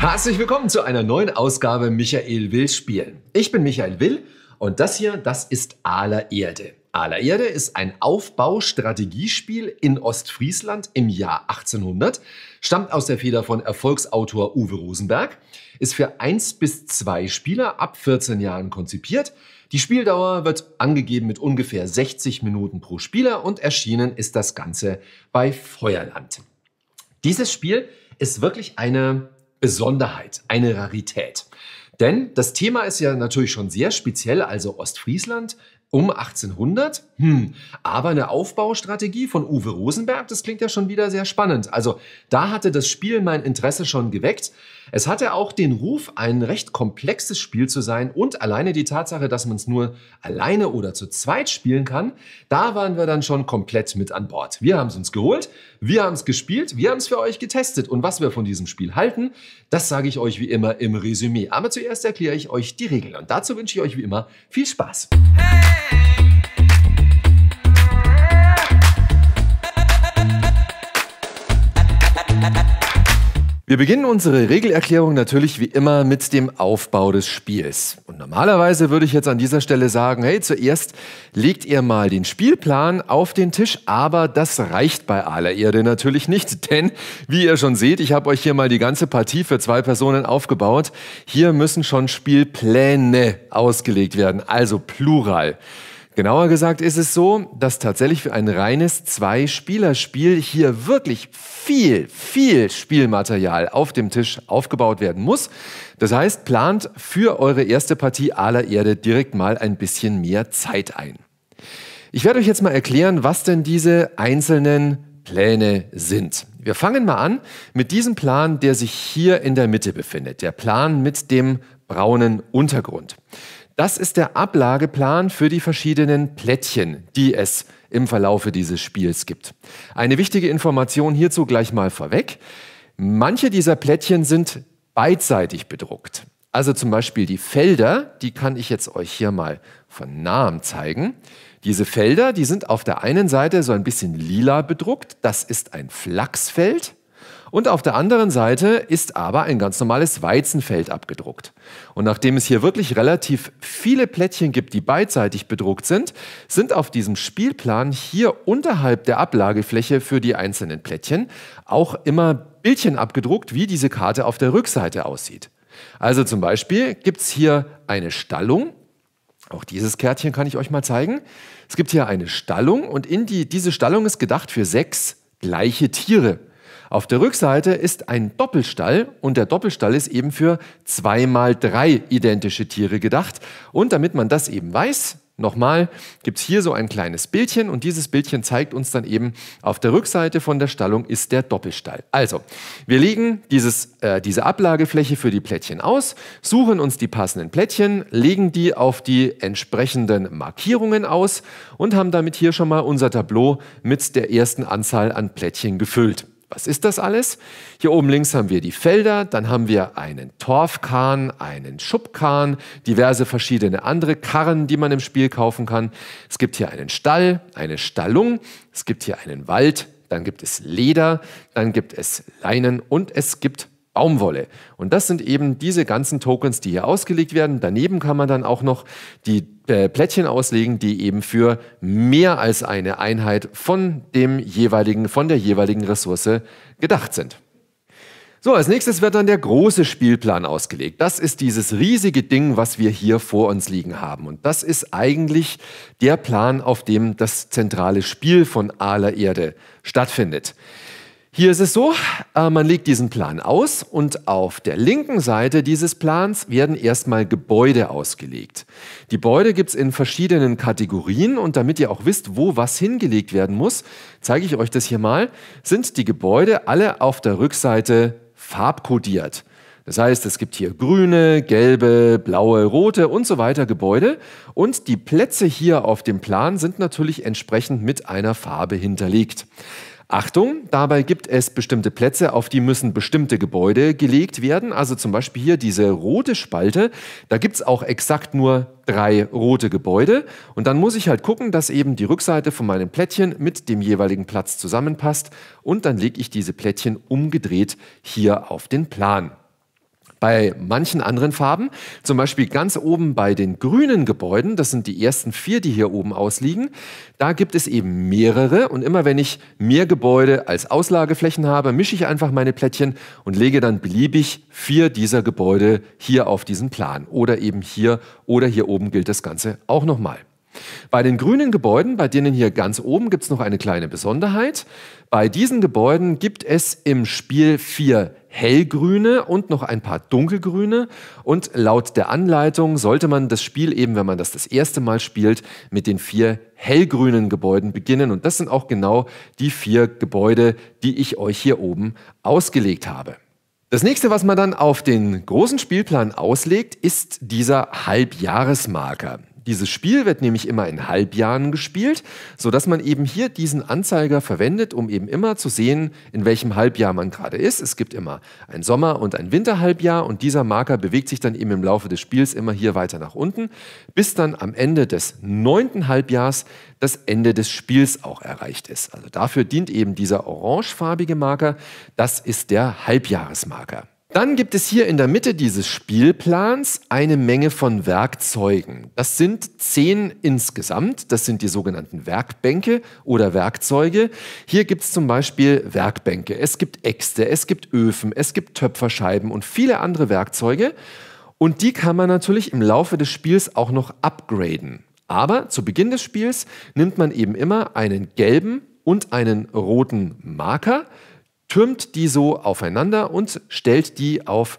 Herzlich willkommen zu einer neuen Ausgabe Michael Will spielen. Ich bin Michael Will und das hier, das ist Aler Erde. Aler Erde ist ein Aufbaustrategiespiel in Ostfriesland im Jahr 1800, stammt aus der Feder von Erfolgsautor Uwe Rosenberg, ist für 1 bis 2 Spieler ab 14 Jahren konzipiert. Die Spieldauer wird angegeben mit ungefähr 60 Minuten pro Spieler und erschienen ist das Ganze bei Feuerland. Dieses Spiel ist wirklich eine Besonderheit, eine Rarität. Denn das Thema ist ja natürlich schon sehr speziell, also Ostfriesland um 1800. Hm, aber eine Aufbaustrategie von Uwe Rosenberg, das klingt ja schon wieder sehr spannend. Also da hatte das Spiel mein Interesse schon geweckt. Es hatte auch den Ruf, ein recht komplexes Spiel zu sein und alleine die Tatsache, dass man es nur alleine oder zu zweit spielen kann, da waren wir dann schon komplett mit an Bord. Wir haben es uns geholt, wir haben es gespielt, wir haben es für euch getestet und was wir von diesem Spiel halten, das sage ich euch wie immer im Resümee. Aber zuerst erkläre ich euch die Regeln und dazu wünsche ich euch wie immer viel Spaß. Hey! Wir beginnen unsere Regelerklärung natürlich wie immer mit dem Aufbau des Spiels. Und normalerweise würde ich jetzt an dieser Stelle sagen, hey, zuerst legt ihr mal den Spielplan auf den Tisch, aber das reicht bei aller Erde natürlich nicht, denn wie ihr schon seht, ich habe euch hier mal die ganze Partie für zwei Personen aufgebaut. Hier müssen schon Spielpläne ausgelegt werden, also Plural. Genauer gesagt ist es so, dass tatsächlich für ein reines Zwei-Spieler-Spiel hier wirklich viel, viel Spielmaterial auf dem Tisch aufgebaut werden muss. Das heißt, plant für eure erste Partie aller Erde direkt mal ein bisschen mehr Zeit ein. Ich werde euch jetzt mal erklären, was denn diese einzelnen Pläne sind. Wir fangen mal an mit diesem Plan, der sich hier in der Mitte befindet. Der Plan mit dem braunen Untergrund. Das ist der Ablageplan für die verschiedenen Plättchen, die es im Verlaufe dieses Spiels gibt. Eine wichtige Information hierzu gleich mal vorweg. Manche dieser Plättchen sind beidseitig bedruckt. Also zum Beispiel die Felder, die kann ich jetzt euch hier mal von nahem zeigen. Diese Felder, die sind auf der einen Seite so ein bisschen lila bedruckt. Das ist ein Flachsfeld. Und auf der anderen Seite ist aber ein ganz normales Weizenfeld abgedruckt. Und nachdem es hier wirklich relativ viele Plättchen gibt, die beidseitig bedruckt sind, sind auf diesem Spielplan hier unterhalb der Ablagefläche für die einzelnen Plättchen auch immer Bildchen abgedruckt, wie diese Karte auf der Rückseite aussieht. Also zum Beispiel gibt es hier eine Stallung. Auch dieses Kärtchen kann ich euch mal zeigen. Es gibt hier eine Stallung und in die, diese Stallung ist gedacht für sechs gleiche Tiere. Auf der Rückseite ist ein Doppelstall und der Doppelstall ist eben für zwei mal drei identische Tiere gedacht. Und damit man das eben weiß, Nochmal gibt es hier so ein kleines Bildchen und dieses Bildchen zeigt uns dann eben, auf der Rückseite von der Stallung ist der Doppelstall. Also, wir legen dieses, äh, diese Ablagefläche für die Plättchen aus, suchen uns die passenden Plättchen, legen die auf die entsprechenden Markierungen aus und haben damit hier schon mal unser Tableau mit der ersten Anzahl an Plättchen gefüllt. Was ist das alles? Hier oben links haben wir die Felder, dann haben wir einen Torfkahn, einen Schubkahn, diverse verschiedene andere Karren, die man im Spiel kaufen kann. Es gibt hier einen Stall, eine Stallung, es gibt hier einen Wald, dann gibt es Leder, dann gibt es Leinen und es gibt Baumwolle. Und das sind eben diese ganzen Tokens, die hier ausgelegt werden. Daneben kann man dann auch noch die äh, Plättchen auslegen, die eben für mehr als eine Einheit von dem jeweiligen, von der jeweiligen Ressource gedacht sind. So, als nächstes wird dann der große Spielplan ausgelegt. Das ist dieses riesige Ding, was wir hier vor uns liegen haben. Und das ist eigentlich der Plan, auf dem das zentrale Spiel von Aler Erde stattfindet. Hier ist es so, äh, man legt diesen Plan aus und auf der linken Seite dieses Plans werden erstmal Gebäude ausgelegt. Die Gebäude gibt es in verschiedenen Kategorien und damit ihr auch wisst, wo was hingelegt werden muss, zeige ich euch das hier mal, sind die Gebäude alle auf der Rückseite farbkodiert. Das heißt, es gibt hier grüne, gelbe, blaue, rote und so weiter Gebäude und die Plätze hier auf dem Plan sind natürlich entsprechend mit einer Farbe hinterlegt. Achtung, dabei gibt es bestimmte Plätze, auf die müssen bestimmte Gebäude gelegt werden. Also zum Beispiel hier diese rote Spalte, da gibt es auch exakt nur drei rote Gebäude. Und dann muss ich halt gucken, dass eben die Rückseite von meinem Plättchen mit dem jeweiligen Platz zusammenpasst. Und dann lege ich diese Plättchen umgedreht hier auf den Plan. Bei manchen anderen Farben, zum Beispiel ganz oben bei den grünen Gebäuden, das sind die ersten vier, die hier oben ausliegen, da gibt es eben mehrere. Und immer wenn ich mehr Gebäude als Auslageflächen habe, mische ich einfach meine Plättchen und lege dann beliebig vier dieser Gebäude hier auf diesen Plan. Oder eben hier oder hier oben gilt das Ganze auch nochmal. Bei den grünen Gebäuden, bei denen hier ganz oben, gibt es noch eine kleine Besonderheit. Bei diesen Gebäuden gibt es im Spiel vier hellgrüne und noch ein paar dunkelgrüne. Und laut der Anleitung sollte man das Spiel eben, wenn man das das erste Mal spielt, mit den vier hellgrünen Gebäuden beginnen. Und das sind auch genau die vier Gebäude, die ich euch hier oben ausgelegt habe. Das nächste, was man dann auf den großen Spielplan auslegt, ist dieser Halbjahresmarker. Dieses Spiel wird nämlich immer in Halbjahren gespielt, sodass man eben hier diesen Anzeiger verwendet, um eben immer zu sehen, in welchem Halbjahr man gerade ist. Es gibt immer ein Sommer- und ein Winterhalbjahr und dieser Marker bewegt sich dann eben im Laufe des Spiels immer hier weiter nach unten, bis dann am Ende des neunten Halbjahrs das Ende des Spiels auch erreicht ist. Also dafür dient eben dieser orangefarbige Marker, das ist der Halbjahresmarker. Dann gibt es hier in der Mitte dieses Spielplans eine Menge von Werkzeugen. Das sind zehn insgesamt. Das sind die sogenannten Werkbänke oder Werkzeuge. Hier gibt es zum Beispiel Werkbänke. Es gibt Äxte, es gibt Öfen, es gibt Töpferscheiben und viele andere Werkzeuge. Und die kann man natürlich im Laufe des Spiels auch noch upgraden. Aber zu Beginn des Spiels nimmt man eben immer einen gelben und einen roten Marker türmt die so aufeinander und stellt die auf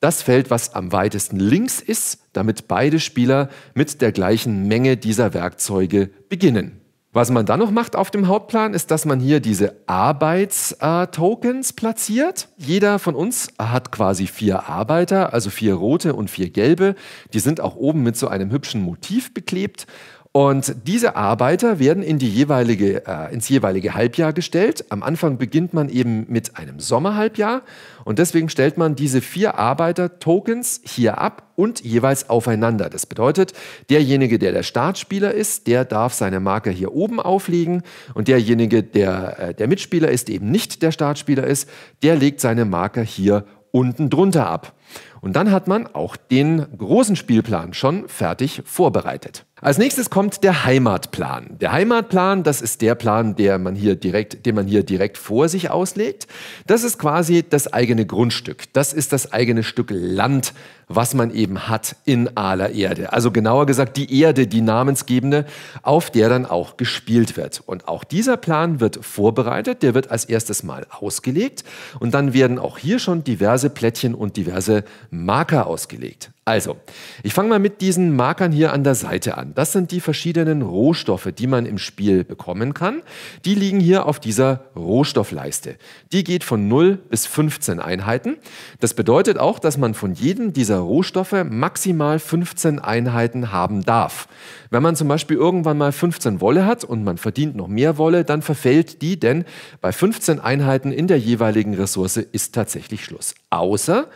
das Feld, was am weitesten links ist, damit beide Spieler mit der gleichen Menge dieser Werkzeuge beginnen. Was man dann noch macht auf dem Hauptplan, ist, dass man hier diese Arbeitstokens platziert. Jeder von uns hat quasi vier Arbeiter, also vier rote und vier gelbe. Die sind auch oben mit so einem hübschen Motiv beklebt. Und diese Arbeiter werden in die jeweilige, äh, ins jeweilige Halbjahr gestellt. Am Anfang beginnt man eben mit einem Sommerhalbjahr und deswegen stellt man diese vier Arbeiter-Tokens hier ab und jeweils aufeinander. Das bedeutet, derjenige, der der Startspieler ist, der darf seine Marker hier oben auflegen und derjenige, der äh, der Mitspieler ist, eben nicht der Startspieler ist, der legt seine Marker hier unten drunter ab. Und dann hat man auch den großen Spielplan schon fertig vorbereitet. Als nächstes kommt der Heimatplan. Der Heimatplan, das ist der Plan, der man hier direkt, den man hier direkt vor sich auslegt. Das ist quasi das eigene Grundstück. Das ist das eigene Stück Land, was man eben hat in aller Erde. Also genauer gesagt die Erde, die namensgebende, auf der dann auch gespielt wird. Und auch dieser Plan wird vorbereitet, der wird als erstes mal ausgelegt und dann werden auch hier schon diverse Plättchen und diverse Marker ausgelegt. Also, ich fange mal mit diesen Markern hier an der Seite an. Das sind die verschiedenen Rohstoffe, die man im Spiel bekommen kann. Die liegen hier auf dieser Rohstoffleiste. Die geht von 0 bis 15 Einheiten. Das bedeutet auch, dass man von jedem dieser Rohstoffe maximal 15 Einheiten haben darf. Wenn man zum Beispiel irgendwann mal 15 Wolle hat und man verdient noch mehr Wolle, dann verfällt die, denn bei 15 Einheiten in der jeweiligen Ressource ist tatsächlich Schluss. Außer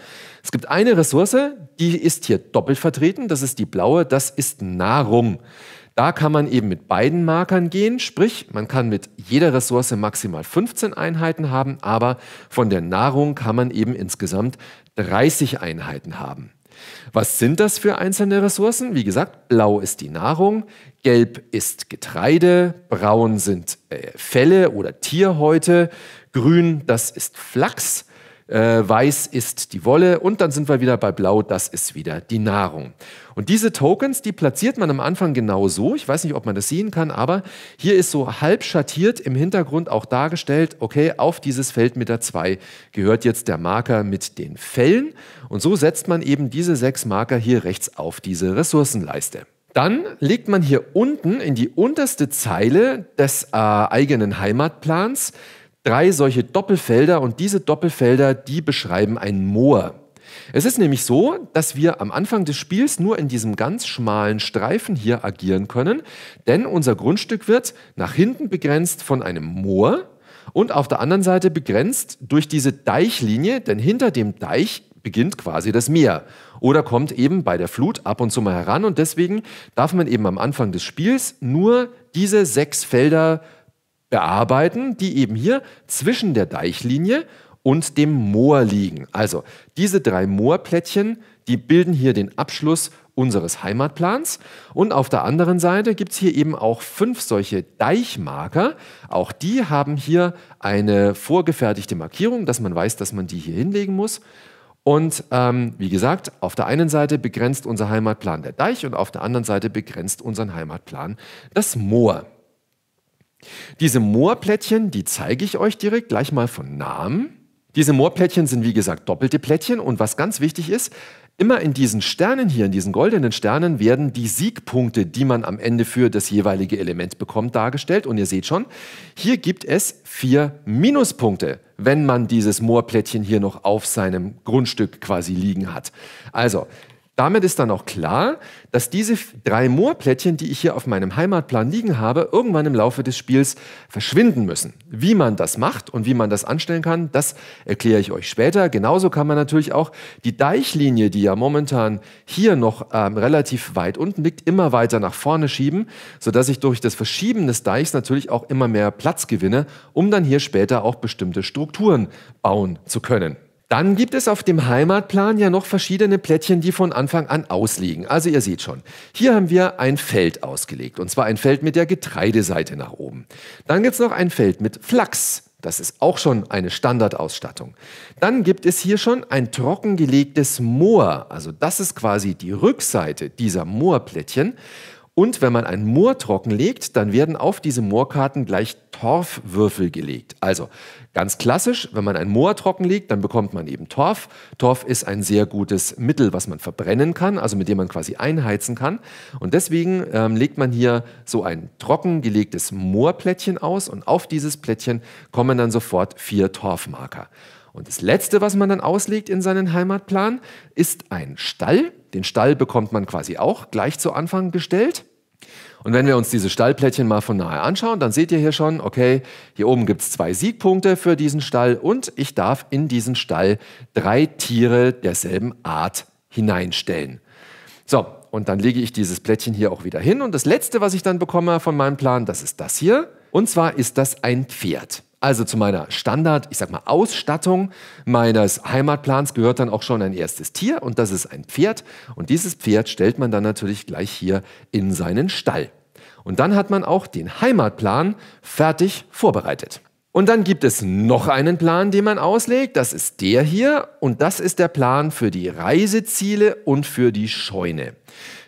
es gibt eine Ressource, die ist hier doppelt vertreten, das ist die blaue, das ist Nahrung. Da kann man eben mit beiden Markern gehen, sprich, man kann mit jeder Ressource maximal 15 Einheiten haben, aber von der Nahrung kann man eben insgesamt 30 Einheiten haben. Was sind das für einzelne Ressourcen? Wie gesagt, blau ist die Nahrung, gelb ist Getreide, braun sind äh, Felle oder Tierhäute, grün, das ist Flachs, äh, weiß ist die Wolle und dann sind wir wieder bei Blau, das ist wieder die Nahrung. Und diese Tokens, die platziert man am Anfang genau so. Ich weiß nicht, ob man das sehen kann, aber hier ist so halb schattiert im Hintergrund auch dargestellt, okay, auf dieses Feld mit der 2 gehört jetzt der Marker mit den Fällen. Und so setzt man eben diese sechs Marker hier rechts auf diese Ressourcenleiste. Dann legt man hier unten in die unterste Zeile des äh, eigenen Heimatplans drei solche Doppelfelder und diese Doppelfelder, die beschreiben ein Moor. Es ist nämlich so, dass wir am Anfang des Spiels nur in diesem ganz schmalen Streifen hier agieren können, denn unser Grundstück wird nach hinten begrenzt von einem Moor und auf der anderen Seite begrenzt durch diese Deichlinie, denn hinter dem Deich beginnt quasi das Meer oder kommt eben bei der Flut ab und zu mal heran und deswegen darf man eben am Anfang des Spiels nur diese sechs Felder bearbeiten, die eben hier zwischen der Deichlinie und dem Moor liegen. Also diese drei Moorplättchen, die bilden hier den Abschluss unseres Heimatplans. Und auf der anderen Seite gibt es hier eben auch fünf solche Deichmarker. Auch die haben hier eine vorgefertigte Markierung, dass man weiß, dass man die hier hinlegen muss. Und ähm, wie gesagt, auf der einen Seite begrenzt unser Heimatplan der Deich und auf der anderen Seite begrenzt unseren Heimatplan das Moor. Diese Moorplättchen, die zeige ich euch direkt gleich mal von Namen. Diese Moorplättchen sind wie gesagt doppelte Plättchen und was ganz wichtig ist, immer in diesen Sternen hier, in diesen goldenen Sternen werden die Siegpunkte, die man am Ende für das jeweilige Element bekommt, dargestellt. Und ihr seht schon, hier gibt es vier Minuspunkte, wenn man dieses Moorplättchen hier noch auf seinem Grundstück quasi liegen hat. Also damit ist dann auch klar, dass diese drei Moorplättchen, die ich hier auf meinem Heimatplan liegen habe, irgendwann im Laufe des Spiels verschwinden müssen. Wie man das macht und wie man das anstellen kann, das erkläre ich euch später. Genauso kann man natürlich auch die Deichlinie, die ja momentan hier noch ähm, relativ weit unten liegt, immer weiter nach vorne schieben, sodass ich durch das Verschieben des Deichs natürlich auch immer mehr Platz gewinne, um dann hier später auch bestimmte Strukturen bauen zu können. Dann gibt es auf dem Heimatplan ja noch verschiedene Plättchen, die von Anfang an ausliegen. Also ihr seht schon, hier haben wir ein Feld ausgelegt, und zwar ein Feld mit der Getreideseite nach oben. Dann gibt es noch ein Feld mit Flachs. Das ist auch schon eine Standardausstattung. Dann gibt es hier schon ein trockengelegtes Moor. Also das ist quasi die Rückseite dieser Moorplättchen. Und wenn man ein Moor trockenlegt, dann werden auf diese Moorkarten gleich Torfwürfel gelegt. Also ganz klassisch, wenn man ein Moor trockenlegt, dann bekommt man eben Torf. Torf ist ein sehr gutes Mittel, was man verbrennen kann, also mit dem man quasi einheizen kann. Und deswegen ähm, legt man hier so ein trockengelegtes Moorplättchen aus und auf dieses Plättchen kommen dann sofort vier Torfmarker. Und das Letzte, was man dann auslegt in seinen Heimatplan, ist ein Stall. Den Stall bekommt man quasi auch gleich zu Anfang gestellt. Und wenn wir uns diese Stallplättchen mal von nahe anschauen, dann seht ihr hier schon, okay, hier oben gibt es zwei Siegpunkte für diesen Stall und ich darf in diesen Stall drei Tiere derselben Art hineinstellen. So, und dann lege ich dieses Plättchen hier auch wieder hin. Und das letzte, was ich dann bekomme von meinem Plan, das ist das hier. Und zwar ist das ein Pferd. Also zu meiner Standard, ich sag mal, Ausstattung meines Heimatplans gehört dann auch schon ein erstes Tier und das ist ein Pferd. Und dieses Pferd stellt man dann natürlich gleich hier in seinen Stall. Und dann hat man auch den Heimatplan fertig vorbereitet. Und dann gibt es noch einen Plan, den man auslegt. Das ist der hier. Und das ist der Plan für die Reiseziele und für die Scheune.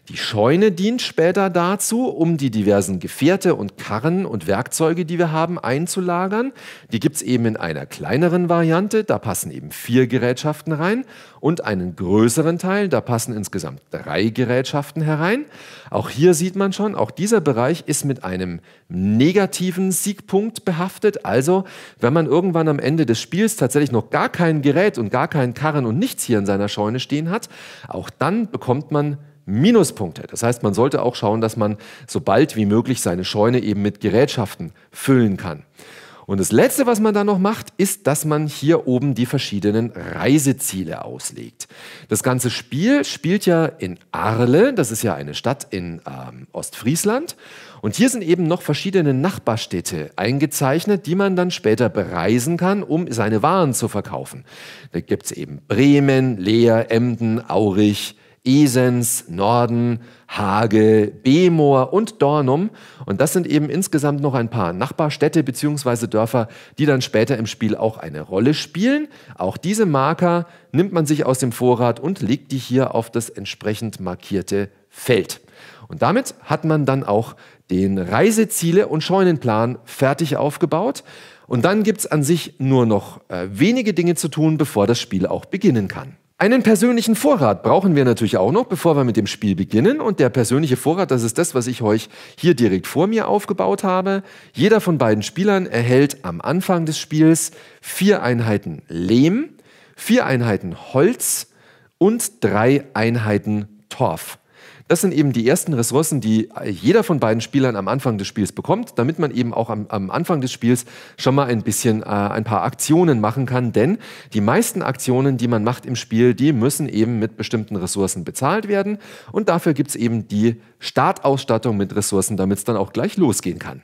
Die Scheune dient später dazu, um die diversen Gefährte und Karren und Werkzeuge, die wir haben, einzulagern. Die gibt es eben in einer kleineren Variante, da passen eben vier Gerätschaften rein und einen größeren Teil, da passen insgesamt drei Gerätschaften herein. Auch hier sieht man schon, auch dieser Bereich ist mit einem negativen Siegpunkt behaftet. Also, wenn man irgendwann am Ende des Spiels tatsächlich noch gar kein Gerät und gar keinen Karren und nichts hier in seiner Scheune stehen hat, auch dann bekommt man Minuspunkte. Das heißt, man sollte auch schauen, dass man so bald wie möglich seine Scheune eben mit Gerätschaften füllen kann. Und das Letzte, was man dann noch macht, ist, dass man hier oben die verschiedenen Reiseziele auslegt. Das ganze Spiel spielt ja in Arle, das ist ja eine Stadt in ähm, Ostfriesland. Und hier sind eben noch verschiedene Nachbarstädte eingezeichnet, die man dann später bereisen kann, um seine Waren zu verkaufen. Da gibt es eben Bremen, Leer, Emden, Aurich, Esens, Norden, Hage, Bemor und Dornum. Und das sind eben insgesamt noch ein paar Nachbarstädte bzw. Dörfer, die dann später im Spiel auch eine Rolle spielen. Auch diese Marker nimmt man sich aus dem Vorrat und legt die hier auf das entsprechend markierte Feld. Und damit hat man dann auch den Reiseziele- und Scheunenplan fertig aufgebaut. Und dann gibt es an sich nur noch äh, wenige Dinge zu tun, bevor das Spiel auch beginnen kann. Einen persönlichen Vorrat brauchen wir natürlich auch noch, bevor wir mit dem Spiel beginnen. Und der persönliche Vorrat, das ist das, was ich euch hier direkt vor mir aufgebaut habe. Jeder von beiden Spielern erhält am Anfang des Spiels vier Einheiten Lehm, vier Einheiten Holz, und drei Einheiten Torf. Das sind eben die ersten Ressourcen, die jeder von beiden Spielern am Anfang des Spiels bekommt, damit man eben auch am, am Anfang des Spiels schon mal ein bisschen äh, ein paar Aktionen machen kann. Denn die meisten Aktionen, die man macht im Spiel, die müssen eben mit bestimmten Ressourcen bezahlt werden. Und dafür gibt es eben die Startausstattung mit Ressourcen, damit es dann auch gleich losgehen kann.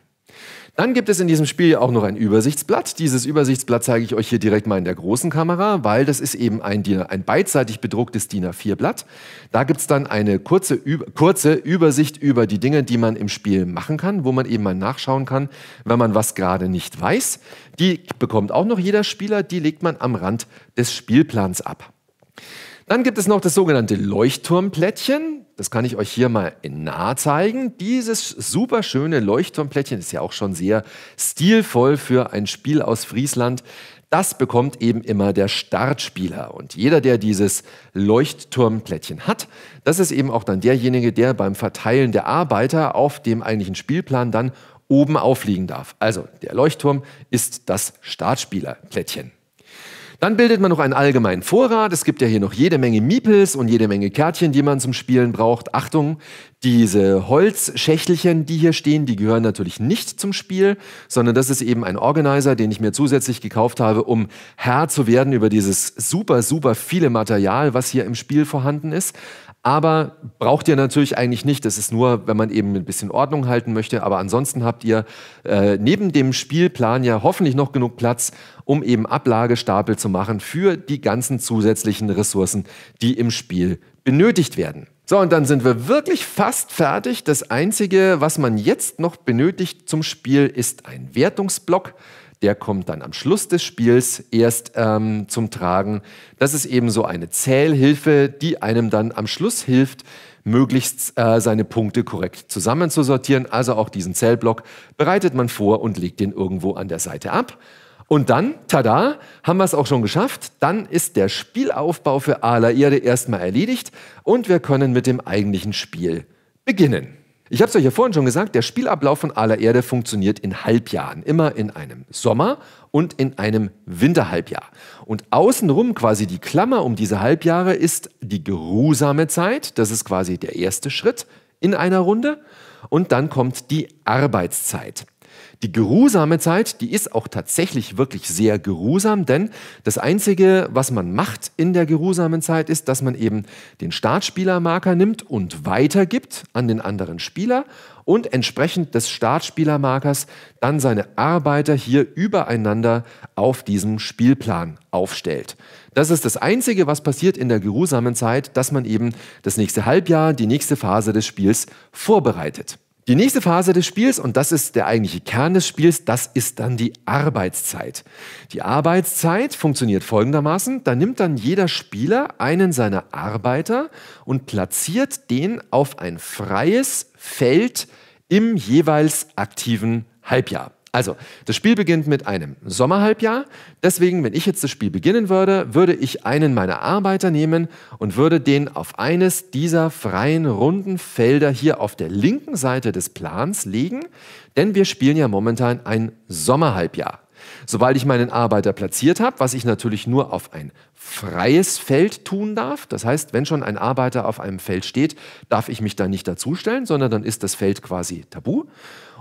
Dann gibt es in diesem Spiel auch noch ein Übersichtsblatt. Dieses Übersichtsblatt zeige ich euch hier direkt mal in der großen Kamera, weil das ist eben ein, ein beidseitig bedrucktes DIN A4-Blatt. Da gibt es dann eine kurze, kurze Übersicht über die Dinge, die man im Spiel machen kann, wo man eben mal nachschauen kann, wenn man was gerade nicht weiß. Die bekommt auch noch jeder Spieler, die legt man am Rand des Spielplans ab. Dann gibt es noch das sogenannte Leuchtturmplättchen. Das kann ich euch hier mal in nah zeigen. Dieses super schöne Leuchtturmplättchen ist ja auch schon sehr stilvoll für ein Spiel aus Friesland. Das bekommt eben immer der Startspieler. Und jeder, der dieses Leuchtturmplättchen hat, das ist eben auch dann derjenige, der beim Verteilen der Arbeiter auf dem eigentlichen Spielplan dann oben aufliegen darf. Also der Leuchtturm ist das Startspielerplättchen. Dann bildet man noch einen allgemeinen Vorrat. Es gibt ja hier noch jede Menge Miepels und jede Menge Kärtchen, die man zum Spielen braucht. Achtung, diese Holzschächtelchen, die hier stehen, die gehören natürlich nicht zum Spiel, sondern das ist eben ein Organizer, den ich mir zusätzlich gekauft habe, um Herr zu werden über dieses super, super viele Material, was hier im Spiel vorhanden ist. Aber braucht ihr natürlich eigentlich nicht. Das ist nur, wenn man eben ein bisschen Ordnung halten möchte. Aber ansonsten habt ihr äh, neben dem Spielplan ja hoffentlich noch genug Platz, um eben Ablagestapel zu machen für die ganzen zusätzlichen Ressourcen, die im Spiel benötigt werden. So, und dann sind wir wirklich fast fertig. Das Einzige, was man jetzt noch benötigt zum Spiel, ist ein Wertungsblock der kommt dann am Schluss des Spiels erst ähm, zum Tragen. Das ist eben so eine Zählhilfe, die einem dann am Schluss hilft, möglichst äh, seine Punkte korrekt zusammenzusortieren. Also auch diesen Zählblock bereitet man vor und legt den irgendwo an der Seite ab. Und dann, tada, haben wir es auch schon geschafft. Dann ist der Spielaufbau für Ala Erde erstmal erledigt und wir können mit dem eigentlichen Spiel beginnen. Ich habe es euch ja vorhin schon gesagt, der Spielablauf von aller Erde funktioniert in Halbjahren. Immer in einem Sommer- und in einem Winterhalbjahr. Und außenrum quasi die Klammer um diese Halbjahre ist die geruhsame Zeit. Das ist quasi der erste Schritt in einer Runde. Und dann kommt die Arbeitszeit. Die geruhsame Zeit, die ist auch tatsächlich wirklich sehr geruhsam, denn das Einzige, was man macht in der geruhsamen Zeit, ist, dass man eben den Startspielermarker nimmt und weitergibt an den anderen Spieler und entsprechend des Startspielermarkers dann seine Arbeiter hier übereinander auf diesem Spielplan aufstellt. Das ist das Einzige, was passiert in der geruhsamen Zeit, dass man eben das nächste Halbjahr, die nächste Phase des Spiels vorbereitet. Die nächste Phase des Spiels, und das ist der eigentliche Kern des Spiels, das ist dann die Arbeitszeit. Die Arbeitszeit funktioniert folgendermaßen, da nimmt dann jeder Spieler einen seiner Arbeiter und platziert den auf ein freies Feld im jeweils aktiven Halbjahr. Also, das Spiel beginnt mit einem Sommerhalbjahr. Deswegen, wenn ich jetzt das Spiel beginnen würde, würde ich einen meiner Arbeiter nehmen und würde den auf eines dieser freien runden Felder hier auf der linken Seite des Plans legen, denn wir spielen ja momentan ein Sommerhalbjahr. Sobald ich meinen Arbeiter platziert habe, was ich natürlich nur auf ein freies Feld tun darf, das heißt, wenn schon ein Arbeiter auf einem Feld steht, darf ich mich da nicht dazustellen, sondern dann ist das Feld quasi tabu.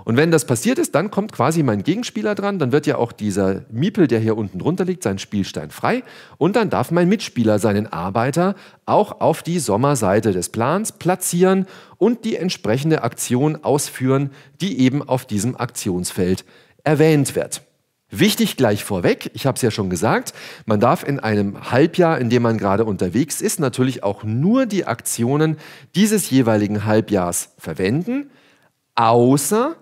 Und wenn das passiert ist, dann kommt quasi mein Gegenspieler dran, dann wird ja auch dieser Miepel, der hier unten drunter liegt, sein Spielstein frei und dann darf mein Mitspieler seinen Arbeiter auch auf die Sommerseite des Plans platzieren und die entsprechende Aktion ausführen, die eben auf diesem Aktionsfeld erwähnt wird. Wichtig gleich vorweg, ich habe es ja schon gesagt, man darf in einem Halbjahr, in dem man gerade unterwegs ist, natürlich auch nur die Aktionen dieses jeweiligen Halbjahrs verwenden, außer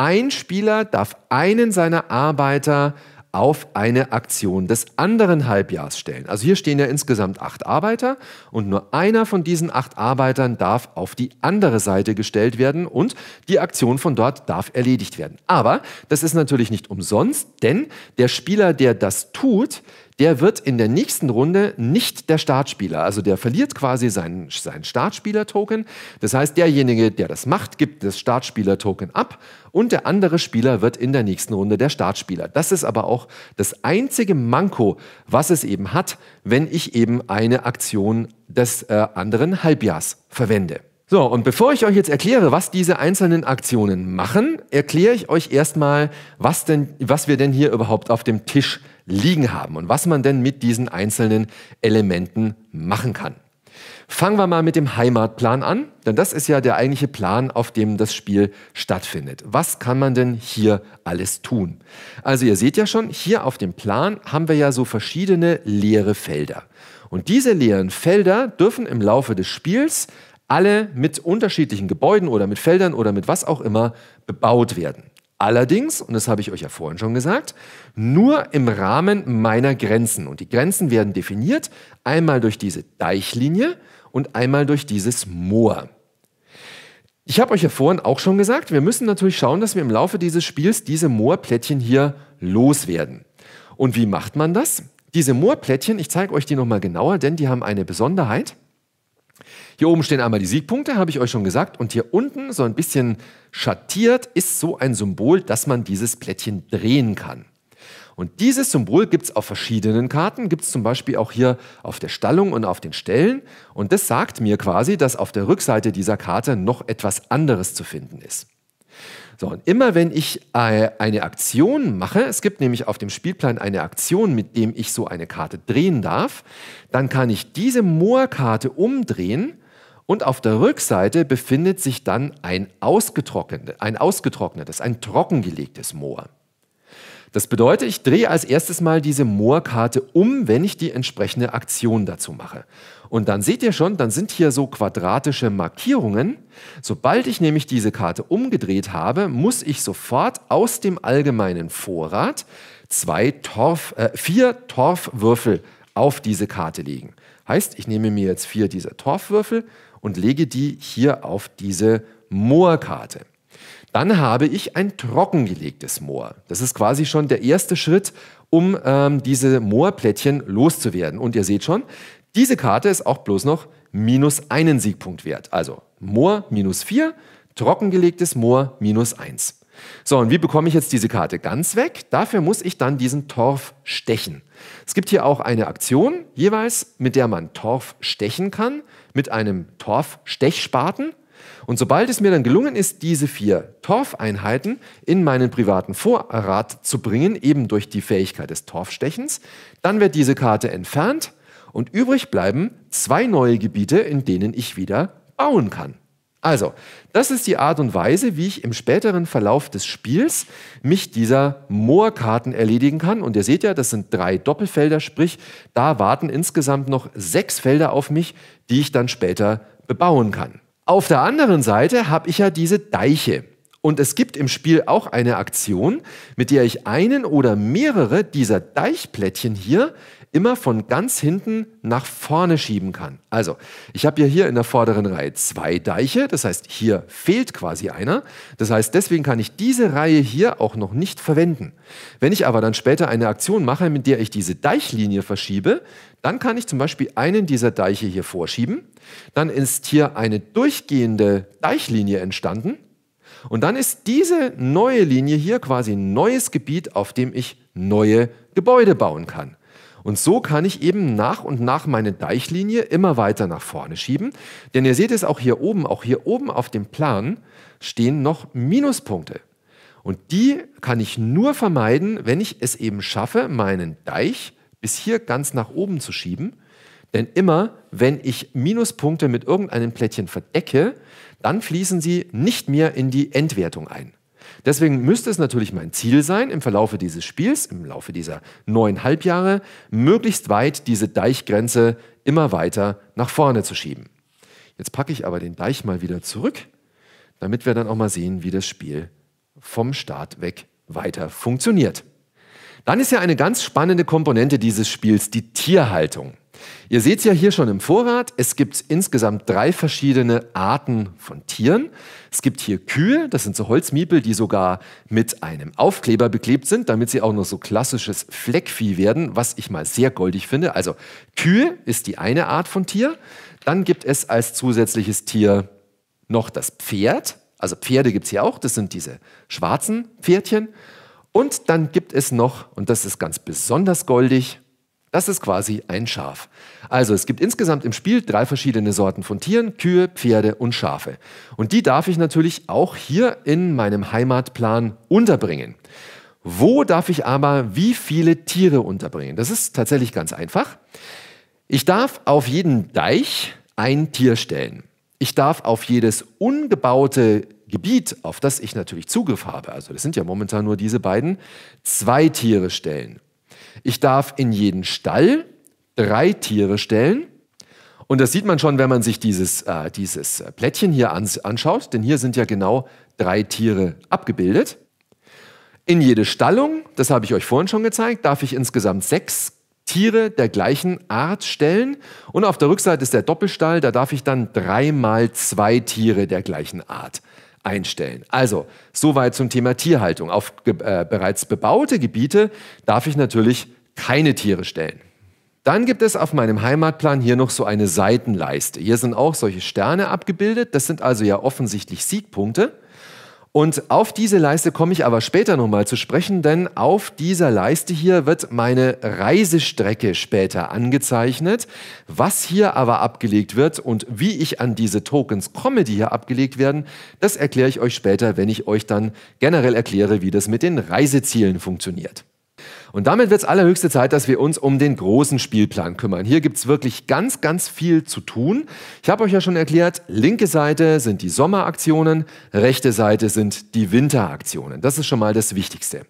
ein Spieler darf einen seiner Arbeiter auf eine Aktion des anderen Halbjahrs stellen. Also hier stehen ja insgesamt acht Arbeiter und nur einer von diesen acht Arbeitern darf auf die andere Seite gestellt werden und die Aktion von dort darf erledigt werden. Aber das ist natürlich nicht umsonst, denn der Spieler, der das tut, der wird in der nächsten Runde nicht der Startspieler. Also der verliert quasi seinen, seinen Startspieler-Token. Das heißt, derjenige, der das macht, gibt das Startspieler-Token ab und der andere Spieler wird in der nächsten Runde der Startspieler. Das ist aber auch das einzige Manko, was es eben hat, wenn ich eben eine Aktion des äh, anderen Halbjahrs verwende. So, und bevor ich euch jetzt erkläre, was diese einzelnen Aktionen machen, erkläre ich euch erstmal, was, denn, was wir denn hier überhaupt auf dem Tisch liegen haben und was man denn mit diesen einzelnen Elementen machen kann. Fangen wir mal mit dem Heimatplan an, denn das ist ja der eigentliche Plan, auf dem das Spiel stattfindet. Was kann man denn hier alles tun? Also ihr seht ja schon, hier auf dem Plan haben wir ja so verschiedene leere Felder. Und diese leeren Felder dürfen im Laufe des Spiels alle mit unterschiedlichen Gebäuden oder mit Feldern oder mit was auch immer bebaut werden. Allerdings, und das habe ich euch ja vorhin schon gesagt, nur im Rahmen meiner Grenzen. Und die Grenzen werden definiert einmal durch diese Deichlinie und einmal durch dieses Moor. Ich habe euch ja vorhin auch schon gesagt, wir müssen natürlich schauen, dass wir im Laufe dieses Spiels diese Moorplättchen hier loswerden. Und wie macht man das? Diese Moorplättchen, ich zeige euch die nochmal genauer, denn die haben eine Besonderheit. Hier oben stehen einmal die Siegpunkte, habe ich euch schon gesagt. Und hier unten, so ein bisschen schattiert, ist so ein Symbol, dass man dieses Plättchen drehen kann. Und dieses Symbol gibt es auf verschiedenen Karten, gibt es zum Beispiel auch hier auf der Stallung und auf den Stellen. Und das sagt mir quasi, dass auf der Rückseite dieser Karte noch etwas anderes zu finden ist. So, und immer wenn ich äh, eine Aktion mache, es gibt nämlich auf dem Spielplan eine Aktion, mit dem ich so eine Karte drehen darf, dann kann ich diese Moorkarte umdrehen und auf der Rückseite befindet sich dann ein, ausgetrocknetes, ein ausgetrocknetes, ein trockengelegtes Moor. Das bedeutet, ich drehe als erstes mal diese Moorkarte um, wenn ich die entsprechende Aktion dazu mache. Und dann seht ihr schon, dann sind hier so quadratische Markierungen. Sobald ich nämlich diese Karte umgedreht habe, muss ich sofort aus dem allgemeinen Vorrat zwei Torf, äh, vier Torfwürfel auf diese Karte legen. Heißt, ich nehme mir jetzt vier dieser Torfwürfel und lege die hier auf diese Moorkarte. Dann habe ich ein trockengelegtes Moor. Das ist quasi schon der erste Schritt, um ähm, diese Moorplättchen loszuwerden. Und ihr seht schon, diese Karte ist auch bloß noch minus einen Siegpunkt wert. Also Moor minus vier, trockengelegtes Moor minus eins. So, und wie bekomme ich jetzt diese Karte ganz weg? Dafür muss ich dann diesen Torf stechen. Es gibt hier auch eine Aktion jeweils, mit der man Torf stechen kann, mit einem Torfstechspaten. Und sobald es mir dann gelungen ist, diese vier Torfeinheiten in meinen privaten Vorrat zu bringen, eben durch die Fähigkeit des Torfstechens, dann wird diese Karte entfernt und übrig bleiben zwei neue Gebiete, in denen ich wieder bauen kann. Also, das ist die Art und Weise, wie ich im späteren Verlauf des Spiels mich dieser Moorkarten erledigen kann. Und ihr seht ja, das sind drei Doppelfelder, sprich, da warten insgesamt noch sechs Felder auf mich, die ich dann später bebauen kann. Auf der anderen Seite habe ich ja diese Deiche. Und es gibt im Spiel auch eine Aktion, mit der ich einen oder mehrere dieser Deichplättchen hier immer von ganz hinten nach vorne schieben kann. Also, ich habe ja hier in der vorderen Reihe zwei Deiche, das heißt, hier fehlt quasi einer. Das heißt, deswegen kann ich diese Reihe hier auch noch nicht verwenden. Wenn ich aber dann später eine Aktion mache, mit der ich diese Deichlinie verschiebe, dann kann ich zum Beispiel einen dieser Deiche hier vorschieben. Dann ist hier eine durchgehende Deichlinie entstanden. Und dann ist diese neue Linie hier quasi ein neues Gebiet, auf dem ich neue Gebäude bauen kann. Und so kann ich eben nach und nach meine Deichlinie immer weiter nach vorne schieben. Denn ihr seht es auch hier oben, auch hier oben auf dem Plan stehen noch Minuspunkte. Und die kann ich nur vermeiden, wenn ich es eben schaffe, meinen Deich bis hier ganz nach oben zu schieben. Denn immer, wenn ich Minuspunkte mit irgendeinem Plättchen verdecke, dann fließen sie nicht mehr in die Endwertung ein. Deswegen müsste es natürlich mein Ziel sein, im Verlaufe dieses Spiels, im Laufe dieser neun Halbjahre, möglichst weit diese Deichgrenze immer weiter nach vorne zu schieben. Jetzt packe ich aber den Deich mal wieder zurück, damit wir dann auch mal sehen, wie das Spiel vom Start weg weiter funktioniert. Dann ist ja eine ganz spannende Komponente dieses Spiels die Tierhaltung. Ihr seht es ja hier schon im Vorrat, es gibt insgesamt drei verschiedene Arten von Tieren. Es gibt hier Kühe, das sind so Holzmiepel, die sogar mit einem Aufkleber beklebt sind, damit sie auch noch so klassisches Fleckvieh werden, was ich mal sehr goldig finde. Also Kühe ist die eine Art von Tier. Dann gibt es als zusätzliches Tier noch das Pferd. Also Pferde gibt es hier auch, das sind diese schwarzen Pferdchen. Und dann gibt es noch, und das ist ganz besonders goldig, das ist quasi ein Schaf. Also es gibt insgesamt im Spiel drei verschiedene Sorten von Tieren, Kühe, Pferde und Schafe. Und die darf ich natürlich auch hier in meinem Heimatplan unterbringen. Wo darf ich aber wie viele Tiere unterbringen? Das ist tatsächlich ganz einfach. Ich darf auf jeden Deich ein Tier stellen. Ich darf auf jedes ungebaute Gebiet, auf das ich natürlich Zugriff habe, also das sind ja momentan nur diese beiden, zwei Tiere stellen. Ich darf in jeden Stall drei Tiere stellen. Und das sieht man schon, wenn man sich dieses, äh, dieses Plättchen hier ans anschaut, denn hier sind ja genau drei Tiere abgebildet. In jede Stallung, das habe ich euch vorhin schon gezeigt, darf ich insgesamt sechs Tiere der gleichen Art stellen. Und auf der Rückseite ist der Doppelstall, da darf ich dann dreimal zwei Tiere der gleichen Art einstellen. Also, soweit zum Thema Tierhaltung. Auf äh, bereits bebaute Gebiete darf ich natürlich keine Tiere stellen. Dann gibt es auf meinem Heimatplan hier noch so eine Seitenleiste. Hier sind auch solche Sterne abgebildet. Das sind also ja offensichtlich Siegpunkte. Und auf diese Leiste komme ich aber später nochmal zu sprechen, denn auf dieser Leiste hier wird meine Reisestrecke später angezeichnet. Was hier aber abgelegt wird und wie ich an diese Tokens komme, die hier abgelegt werden, das erkläre ich euch später, wenn ich euch dann generell erkläre, wie das mit den Reisezielen funktioniert. Und damit wird es allerhöchste Zeit, dass wir uns um den großen Spielplan kümmern. Hier gibt es wirklich ganz, ganz viel zu tun. Ich habe euch ja schon erklärt, linke Seite sind die Sommeraktionen, rechte Seite sind die Winteraktionen. Das ist schon mal das Wichtigste.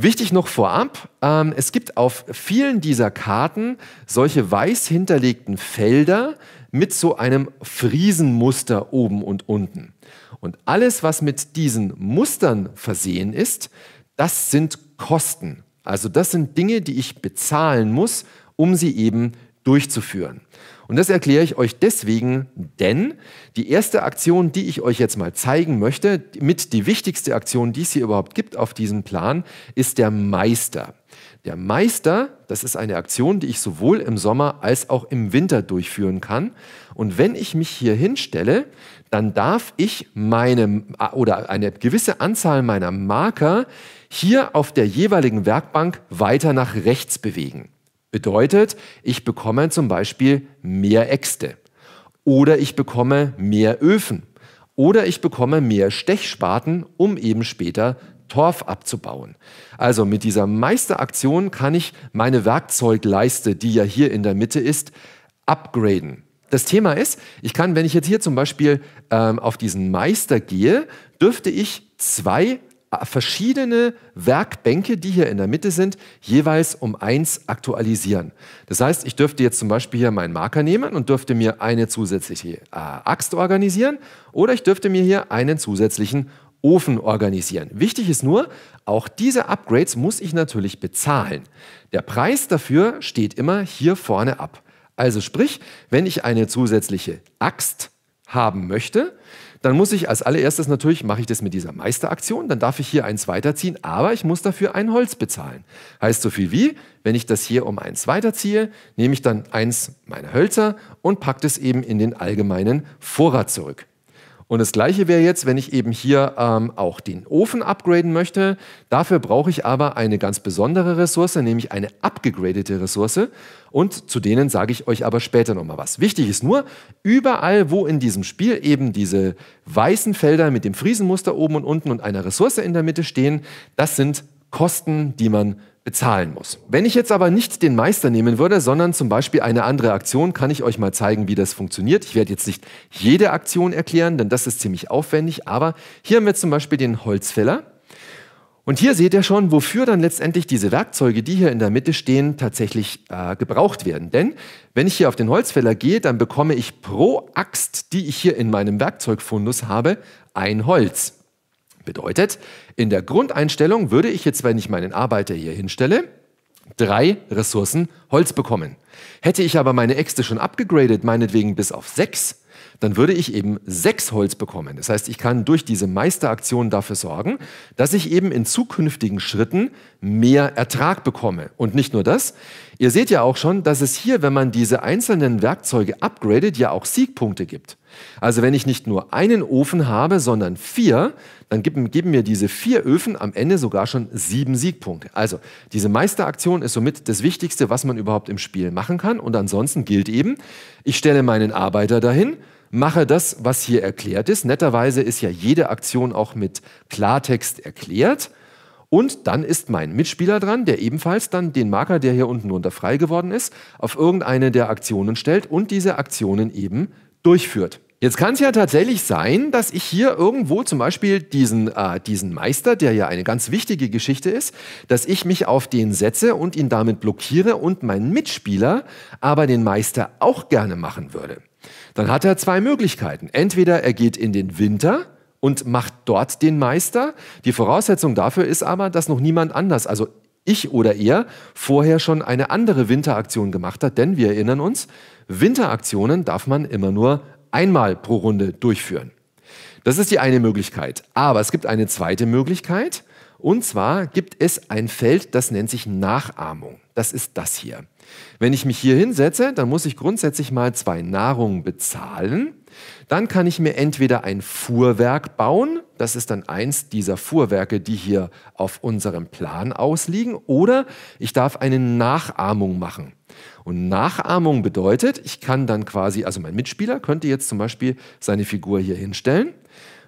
Wichtig noch vorab, ähm, es gibt auf vielen dieser Karten solche weiß hinterlegten Felder mit so einem Friesenmuster oben und unten. Und alles, was mit diesen Mustern versehen ist, das sind Kosten. Also das sind Dinge, die ich bezahlen muss, um sie eben durchzuführen. Und das erkläre ich euch deswegen, denn die erste Aktion, die ich euch jetzt mal zeigen möchte, mit die wichtigste Aktion, die es hier überhaupt gibt auf diesem Plan, ist der Meister. Der Meister, das ist eine Aktion, die ich sowohl im Sommer als auch im Winter durchführen kann. Und wenn ich mich hier hinstelle, dann darf ich meine oder eine gewisse Anzahl meiner Marker hier auf der jeweiligen Werkbank weiter nach rechts bewegen. Bedeutet, ich bekomme zum Beispiel mehr Äxte oder ich bekomme mehr Öfen oder ich bekomme mehr Stechspaten, um eben später Torf abzubauen. Also mit dieser Meisteraktion kann ich meine Werkzeugleiste, die ja hier in der Mitte ist, upgraden. Das Thema ist, ich kann, wenn ich jetzt hier zum Beispiel ähm, auf diesen Meister gehe, dürfte ich zwei verschiedene Werkbänke, die hier in der Mitte sind, jeweils um eins aktualisieren. Das heißt, ich dürfte jetzt zum Beispiel hier meinen Marker nehmen und dürfte mir eine zusätzliche äh, Axt organisieren oder ich dürfte mir hier einen zusätzlichen Ofen organisieren. Wichtig ist nur, auch diese Upgrades muss ich natürlich bezahlen. Der Preis dafür steht immer hier vorne ab. Also sprich, wenn ich eine zusätzliche Axt haben möchte, dann muss ich als allererstes natürlich, mache ich das mit dieser Meisteraktion, dann darf ich hier eins weiterziehen, aber ich muss dafür ein Holz bezahlen. Heißt so viel wie, wenn ich das hier um eins weiterziehe, nehme ich dann eins meiner Hölzer und packe es eben in den allgemeinen Vorrat zurück. Und das gleiche wäre jetzt, wenn ich eben hier ähm, auch den Ofen upgraden möchte. Dafür brauche ich aber eine ganz besondere Ressource, nämlich eine abgegradete Ressource. Und zu denen sage ich euch aber später nochmal was. Wichtig ist nur, überall, wo in diesem Spiel eben diese weißen Felder mit dem Friesenmuster oben und unten und einer Ressource in der Mitte stehen, das sind Kosten, die man bezahlen muss. Wenn ich jetzt aber nicht den Meister nehmen würde, sondern zum Beispiel eine andere Aktion, kann ich euch mal zeigen, wie das funktioniert. Ich werde jetzt nicht jede Aktion erklären, denn das ist ziemlich aufwendig, aber hier haben wir zum Beispiel den Holzfäller. Und hier seht ihr schon, wofür dann letztendlich diese Werkzeuge, die hier in der Mitte stehen, tatsächlich äh, gebraucht werden. Denn wenn ich hier auf den Holzfäller gehe, dann bekomme ich pro Axt, die ich hier in meinem Werkzeugfundus habe, ein Holz. Bedeutet, in der Grundeinstellung würde ich jetzt, wenn ich meinen Arbeiter hier hinstelle, drei Ressourcen Holz bekommen. Hätte ich aber meine Äxte schon abgegradet, meinetwegen bis auf sechs, dann würde ich eben sechs Holz bekommen. Das heißt, ich kann durch diese Meisteraktion dafür sorgen, dass ich eben in zukünftigen Schritten mehr Ertrag bekomme. Und nicht nur das, ihr seht ja auch schon, dass es hier, wenn man diese einzelnen Werkzeuge upgradet, ja auch Siegpunkte gibt. Also wenn ich nicht nur einen Ofen habe, sondern vier, dann geben, geben, mir diese vier Öfen am Ende sogar schon sieben Siegpunkte. Also diese Meisteraktion ist somit das Wichtigste, was man überhaupt im Spiel machen kann. Und ansonsten gilt eben, ich stelle meinen Arbeiter dahin, mache das, was hier erklärt ist. Netterweise ist ja jede Aktion auch mit Klartext erklärt. Und dann ist mein Mitspieler dran, der ebenfalls dann den Marker, der hier unten runter frei geworden ist, auf irgendeine der Aktionen stellt und diese Aktionen eben durchführt. Jetzt kann es ja tatsächlich sein, dass ich hier irgendwo zum Beispiel diesen, äh, diesen Meister, der ja eine ganz wichtige Geschichte ist, dass ich mich auf den setze und ihn damit blockiere und mein Mitspieler aber den Meister auch gerne machen würde. Dann hat er zwei Möglichkeiten. Entweder er geht in den Winter und macht dort den Meister. Die Voraussetzung dafür ist aber, dass noch niemand anders, also ich oder er, vorher schon eine andere Winteraktion gemacht hat. Denn wir erinnern uns, Winteraktionen darf man immer nur einmal pro Runde durchführen. Das ist die eine Möglichkeit. Aber es gibt eine zweite Möglichkeit. Und zwar gibt es ein Feld, das nennt sich Nachahmung. Das ist das hier. Wenn ich mich hier hinsetze, dann muss ich grundsätzlich mal zwei Nahrungen bezahlen. Dann kann ich mir entweder ein Fuhrwerk bauen, das ist dann eins dieser Fuhrwerke, die hier auf unserem Plan ausliegen, oder ich darf eine Nachahmung machen. Und Nachahmung bedeutet, ich kann dann quasi, also mein Mitspieler könnte jetzt zum Beispiel seine Figur hier hinstellen,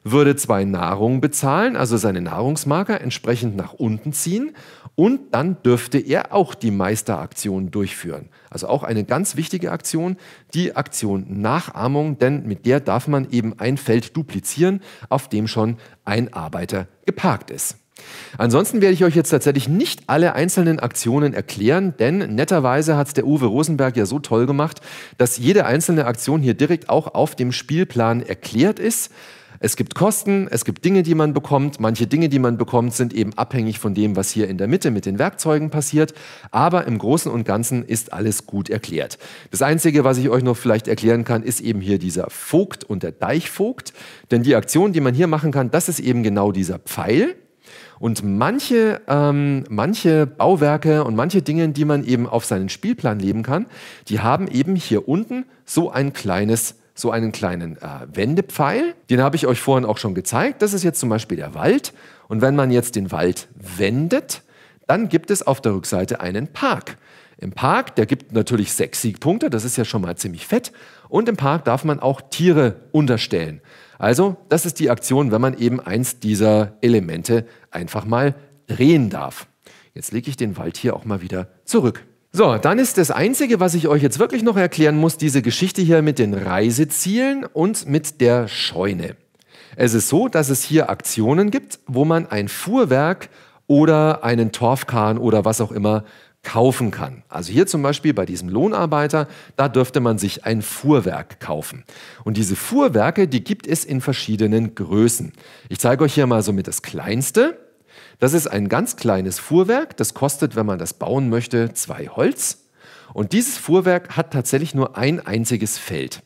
würde zwei Nahrungen bezahlen, also seine Nahrungsmarker entsprechend nach unten ziehen und dann dürfte er auch die Meisteraktion durchführen. Also auch eine ganz wichtige Aktion, die Aktion Nachahmung, denn mit der darf man eben ein Feld duplizieren, auf dem schon ein Arbeiter geparkt ist. Ansonsten werde ich euch jetzt tatsächlich nicht alle einzelnen Aktionen erklären, denn netterweise hat es der Uwe Rosenberg ja so toll gemacht, dass jede einzelne Aktion hier direkt auch auf dem Spielplan erklärt ist. Es gibt Kosten, es gibt Dinge, die man bekommt. Manche Dinge, die man bekommt, sind eben abhängig von dem, was hier in der Mitte mit den Werkzeugen passiert. Aber im Großen und Ganzen ist alles gut erklärt. Das Einzige, was ich euch noch vielleicht erklären kann, ist eben hier dieser Vogt und der Deichvogt. Denn die Aktion, die man hier machen kann, das ist eben genau dieser Pfeil. Und manche, ähm, manche Bauwerke und manche Dinge, die man eben auf seinen Spielplan leben kann, die haben eben hier unten so ein kleines so einen kleinen äh, Wendepfeil. Den habe ich euch vorhin auch schon gezeigt. Das ist jetzt zum Beispiel der Wald. Und wenn man jetzt den Wald wendet, dann gibt es auf der Rückseite einen Park. Im Park, der gibt natürlich sechs Siegpunkte, das ist ja schon mal ziemlich fett. Und im Park darf man auch Tiere unterstellen. Also, das ist die Aktion, wenn man eben eins dieser Elemente einfach mal drehen darf. Jetzt lege ich den Wald hier auch mal wieder zurück. So, dann ist das Einzige, was ich euch jetzt wirklich noch erklären muss, diese Geschichte hier mit den Reisezielen und mit der Scheune. Es ist so, dass es hier Aktionen gibt, wo man ein Fuhrwerk oder einen Torfkahn oder was auch immer kaufen kann. Also hier zum Beispiel bei diesem Lohnarbeiter, da dürfte man sich ein Fuhrwerk kaufen. Und diese Fuhrwerke, die gibt es in verschiedenen Größen. Ich zeige euch hier mal so mit das kleinste. Das ist ein ganz kleines Fuhrwerk, das kostet, wenn man das bauen möchte, zwei Holz. Und dieses Fuhrwerk hat tatsächlich nur ein einziges Feld.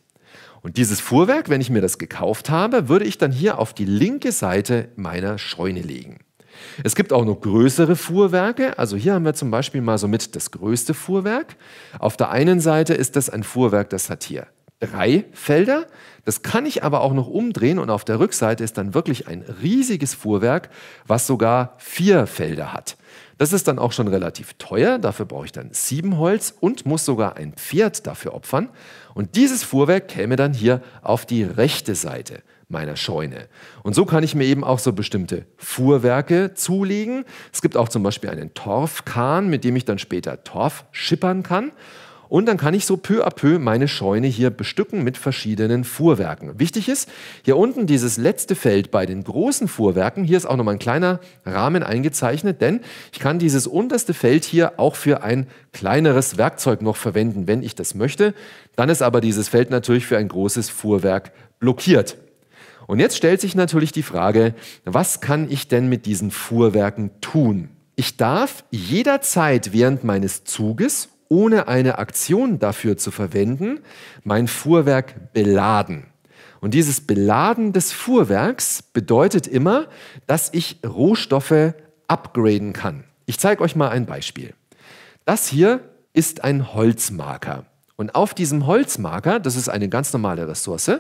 Und dieses Fuhrwerk, wenn ich mir das gekauft habe, würde ich dann hier auf die linke Seite meiner Scheune legen. Es gibt auch noch größere Fuhrwerke. Also hier haben wir zum Beispiel mal so mit das größte Fuhrwerk. Auf der einen Seite ist das ein Fuhrwerk, das hat hier drei Felder. Das kann ich aber auch noch umdrehen und auf der Rückseite ist dann wirklich ein riesiges Fuhrwerk, was sogar vier Felder hat. Das ist dann auch schon relativ teuer, dafür brauche ich dann sieben Holz und muss sogar ein Pferd dafür opfern. Und dieses Fuhrwerk käme dann hier auf die rechte Seite meiner Scheune. Und so kann ich mir eben auch so bestimmte Fuhrwerke zulegen. Es gibt auch zum Beispiel einen Torfkahn, mit dem ich dann später Torf schippern kann. Und dann kann ich so peu à peu meine Scheune hier bestücken mit verschiedenen Fuhrwerken. Wichtig ist, hier unten dieses letzte Feld bei den großen Fuhrwerken, hier ist auch nochmal ein kleiner Rahmen eingezeichnet, denn ich kann dieses unterste Feld hier auch für ein kleineres Werkzeug noch verwenden, wenn ich das möchte. Dann ist aber dieses Feld natürlich für ein großes Fuhrwerk blockiert. Und jetzt stellt sich natürlich die Frage, was kann ich denn mit diesen Fuhrwerken tun? ich darf jederzeit während meines Zuges, ohne eine Aktion dafür zu verwenden, mein Fuhrwerk beladen. Und dieses Beladen des Fuhrwerks bedeutet immer, dass ich Rohstoffe upgraden kann. Ich zeige euch mal ein Beispiel. Das hier ist ein Holzmarker. Und auf diesem Holzmarker, das ist eine ganz normale Ressource,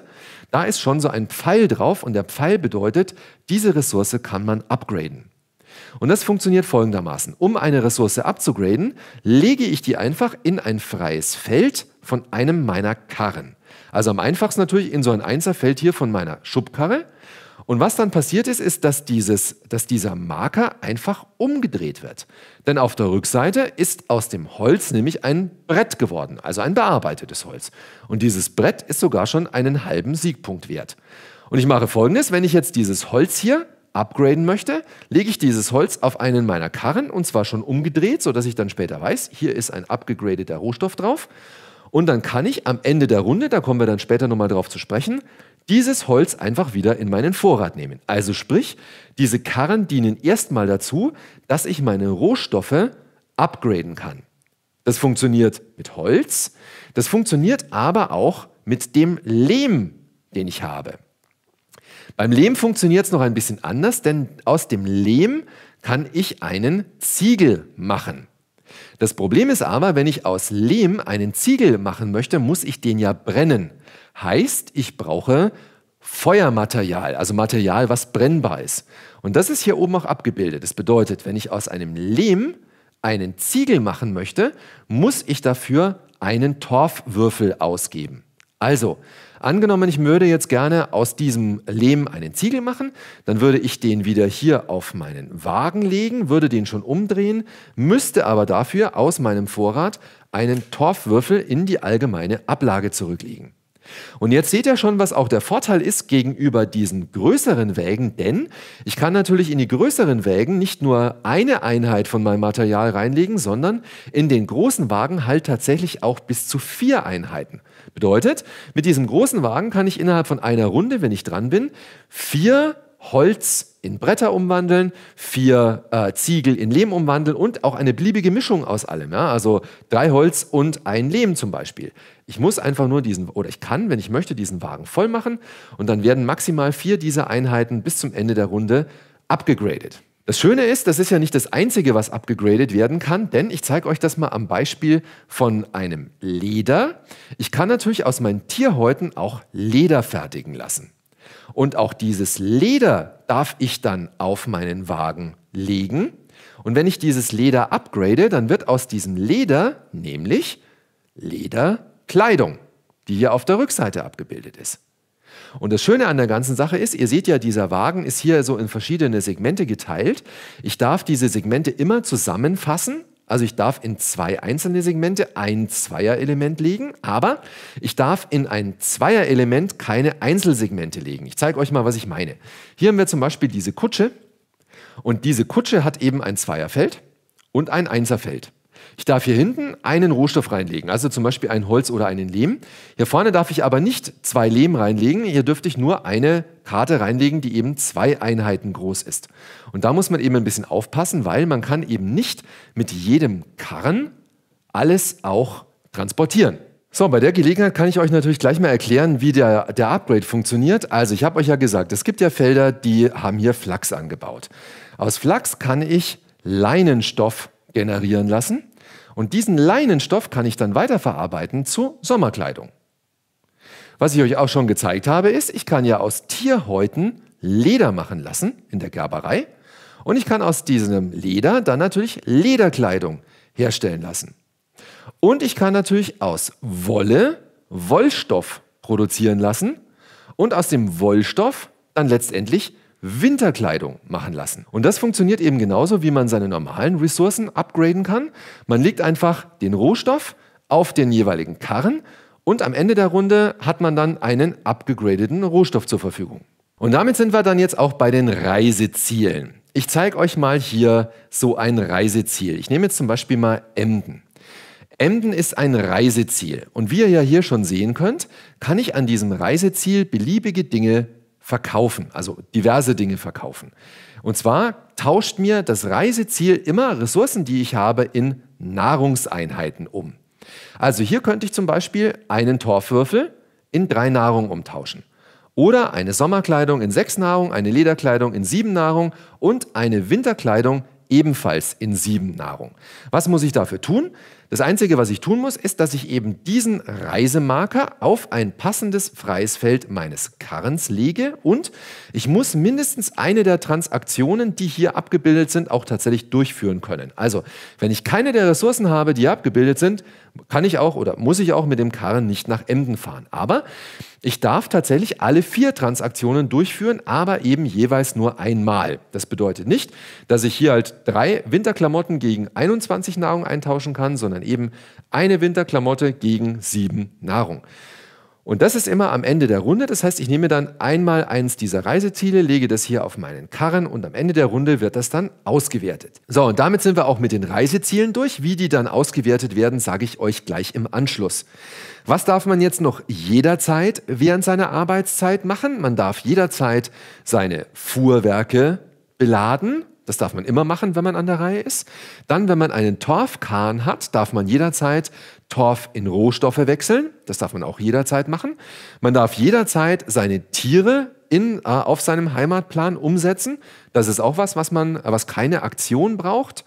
da ist schon so ein Pfeil drauf und der Pfeil bedeutet, diese Ressource kann man upgraden. Und das funktioniert folgendermaßen. Um eine Ressource abzugraden, lege ich die einfach in ein freies Feld von einem meiner Karren. Also am einfachsten natürlich in so ein Einserfeld hier von meiner Schubkarre. Und was dann passiert ist, ist, dass, dieses, dass dieser Marker einfach umgedreht wird. Denn auf der Rückseite ist aus dem Holz nämlich ein Brett geworden, also ein bearbeitetes Holz. Und dieses Brett ist sogar schon einen halben Siegpunkt wert. Und ich mache folgendes, wenn ich jetzt dieses Holz hier upgraden möchte, lege ich dieses Holz auf einen meiner Karren und zwar schon umgedreht, sodass ich dann später weiß, hier ist ein abgegradeter Rohstoff drauf. Und dann kann ich am Ende der Runde, da kommen wir dann später nochmal drauf zu sprechen, dieses Holz einfach wieder in meinen Vorrat nehmen. Also sprich, diese Karren dienen erstmal dazu, dass ich meine Rohstoffe upgraden kann. Das funktioniert mit Holz, das funktioniert aber auch mit dem Lehm, den ich habe. Beim Lehm funktioniert es noch ein bisschen anders, denn aus dem Lehm kann ich einen Ziegel machen. Das Problem ist aber, wenn ich aus Lehm einen Ziegel machen möchte, muss ich den ja brennen. Heißt, ich brauche Feuermaterial, also Material, was brennbar ist. Und das ist hier oben auch abgebildet. Das bedeutet, wenn ich aus einem Lehm einen Ziegel machen möchte, muss ich dafür einen Torfwürfel ausgeben. Also, angenommen, ich würde jetzt gerne aus diesem Lehm einen Ziegel machen, dann würde ich den wieder hier auf meinen Wagen legen, würde den schon umdrehen, müsste aber dafür aus meinem Vorrat einen Torfwürfel in die allgemeine Ablage zurücklegen. Und jetzt seht ihr schon, was auch der Vorteil ist gegenüber diesen größeren Wägen, denn ich kann natürlich in die größeren Wägen nicht nur eine Einheit von meinem Material reinlegen, sondern in den großen Wagen halt tatsächlich auch bis zu vier Einheiten. Bedeutet, mit diesem großen Wagen kann ich innerhalb von einer Runde, wenn ich dran bin, vier Holz in Bretter umwandeln, vier äh, Ziegel in Lehm umwandeln und auch eine beliebige Mischung aus allem. Ja? Also drei Holz und ein Lehm zum Beispiel. Ich muss einfach nur diesen, oder ich kann, wenn ich möchte, diesen Wagen voll machen und dann werden maximal vier dieser Einheiten bis zum Ende der Runde abgegradet. Das Schöne ist, das ist ja nicht das Einzige, was abgegradet werden kann, denn ich zeige euch das mal am Beispiel von einem Leder. Ich kann natürlich aus meinen Tierhäuten auch Leder fertigen lassen. Und auch dieses Leder darf ich dann auf meinen Wagen legen. Und wenn ich dieses Leder upgrade, dann wird aus diesem Leder nämlich Lederkleidung, die hier auf der Rückseite abgebildet ist. Und das Schöne an der ganzen Sache ist, ihr seht ja, dieser Wagen ist hier so in verschiedene Segmente geteilt. Ich darf diese Segmente immer zusammenfassen also ich darf in zwei einzelne Segmente ein Zweierelement legen, aber ich darf in ein Zweierelement keine Einzelsegmente legen. Ich zeige euch mal, was ich meine. Hier haben wir zum Beispiel diese Kutsche und diese Kutsche hat eben ein Zweierfeld und ein Einserfeld. Ich darf hier hinten einen Rohstoff reinlegen, also zum Beispiel ein Holz oder einen Lehm. Hier vorne darf ich aber nicht zwei Lehm reinlegen, hier dürfte ich nur eine Karte reinlegen, die eben zwei Einheiten groß ist. Und da muss man eben ein bisschen aufpassen, weil man kann eben nicht mit jedem Karren alles auch transportieren. So, bei der Gelegenheit kann ich euch natürlich gleich mal erklären, wie der, der Upgrade funktioniert. Also ich habe euch ja gesagt, es gibt ja Felder, die haben hier Flachs angebaut. Aus Flachs kann ich Leinenstoff generieren lassen. Und diesen Leinenstoff kann ich dann weiterverarbeiten zu Sommerkleidung. Was ich euch auch schon gezeigt habe, ist, ich kann ja aus Tierhäuten Leder machen lassen in der Gerberei. Und ich kann aus diesem Leder dann natürlich Lederkleidung herstellen lassen. Und ich kann natürlich aus Wolle Wollstoff produzieren lassen und aus dem Wollstoff dann letztendlich Winterkleidung machen lassen. Und das funktioniert eben genauso, wie man seine normalen Ressourcen upgraden kann. Man legt einfach den Rohstoff auf den jeweiligen Karren und am Ende der Runde hat man dann einen abgegradeten Rohstoff zur Verfügung. Und damit sind wir dann jetzt auch bei den Reisezielen. Ich zeige euch mal hier so ein Reiseziel. Ich nehme jetzt zum Beispiel mal Emden. Emden ist ein Reiseziel. Und wie ihr ja hier schon sehen könnt, kann ich an diesem Reiseziel beliebige Dinge verkaufen, also diverse Dinge verkaufen. Und zwar tauscht mir das Reiseziel immer Ressourcen, die ich habe, in Nahrungseinheiten um. Also hier könnte ich zum Beispiel einen Torfwürfel in drei Nahrung umtauschen. Oder eine Sommerkleidung in sechs Nahrung, eine Lederkleidung in sieben Nahrung und eine Winterkleidung ebenfalls in sieben Nahrung. Was muss ich dafür tun? Das Einzige, was ich tun muss, ist, dass ich eben diesen Reisemarker auf ein passendes freies Feld meines Karrens lege und ich muss mindestens eine der Transaktionen, die hier abgebildet sind, auch tatsächlich durchführen können. Also, wenn ich keine der Ressourcen habe, die hier abgebildet sind, kann ich auch oder muss ich auch mit dem Karren nicht nach Emden fahren. Aber ich darf tatsächlich alle vier Transaktionen durchführen, aber eben jeweils nur einmal. Das bedeutet nicht, dass ich hier halt drei Winterklamotten gegen 21 Nahrung eintauschen kann, sondern eben eine Winterklamotte gegen sieben Nahrung. Und das ist immer am Ende der Runde. Das heißt, ich nehme dann einmal eins dieser Reiseziele, lege das hier auf meinen Karren und am Ende der Runde wird das dann ausgewertet. So, und damit sind wir auch mit den Reisezielen durch. Wie die dann ausgewertet werden, sage ich euch gleich im Anschluss. Was darf man jetzt noch jederzeit während seiner Arbeitszeit machen? Man darf jederzeit seine Fuhrwerke beladen, das darf man immer machen, wenn man an der Reihe ist. Dann, wenn man einen Torfkahn hat, darf man jederzeit Torf in Rohstoffe wechseln. Das darf man auch jederzeit machen. Man darf jederzeit seine Tiere in, äh, auf seinem Heimatplan umsetzen. Das ist auch was, was man, was keine Aktion braucht.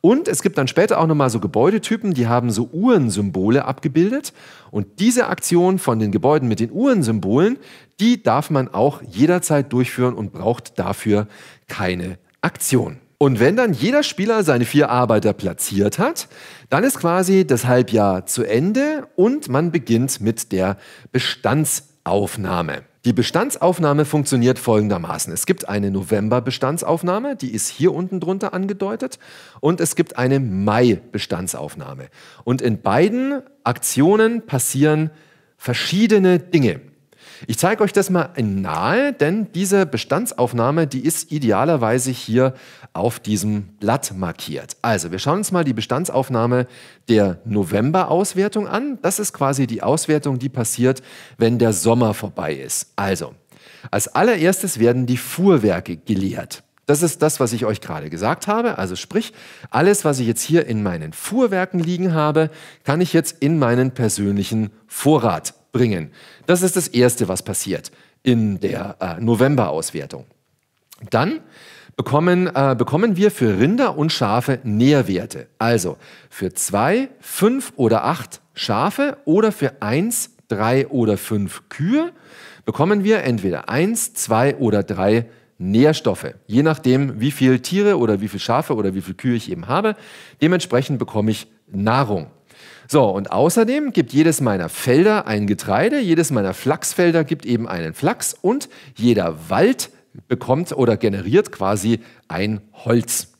Und es gibt dann später auch nochmal so Gebäudetypen, die haben so Uhrensymbole abgebildet. Und diese Aktion von den Gebäuden mit den Uhrensymbolen, die darf man auch jederzeit durchführen und braucht dafür keine Aktion. Und wenn dann jeder Spieler seine vier Arbeiter platziert hat, dann ist quasi das Halbjahr zu Ende und man beginnt mit der Bestandsaufnahme. Die Bestandsaufnahme funktioniert folgendermaßen. Es gibt eine November-Bestandsaufnahme, die ist hier unten drunter angedeutet, und es gibt eine Mai-Bestandsaufnahme. Und in beiden Aktionen passieren verschiedene Dinge. Ich zeige euch das mal nahe, denn diese Bestandsaufnahme, die ist idealerweise hier auf diesem Blatt markiert. Also, wir schauen uns mal die Bestandsaufnahme der November-Auswertung an. Das ist quasi die Auswertung, die passiert, wenn der Sommer vorbei ist. Also, als allererstes werden die Fuhrwerke geleert. Das ist das, was ich euch gerade gesagt habe. Also sprich, alles, was ich jetzt hier in meinen Fuhrwerken liegen habe, kann ich jetzt in meinen persönlichen Vorrat bringen. Das ist das Erste, was passiert in der äh, November-Auswertung. Dann bekommen, äh, bekommen wir für Rinder und Schafe Nährwerte. Also für zwei, fünf oder acht Schafe oder für eins, drei oder fünf Kühe bekommen wir entweder eins, zwei oder drei Nährstoffe, je nachdem, wie viele Tiere oder wie viele Schafe oder wie viele Kühe ich eben habe. Dementsprechend bekomme ich Nahrung. So, und außerdem gibt jedes meiner Felder ein Getreide, jedes meiner Flachsfelder gibt eben einen Flachs und jeder Wald bekommt oder generiert quasi ein Holz.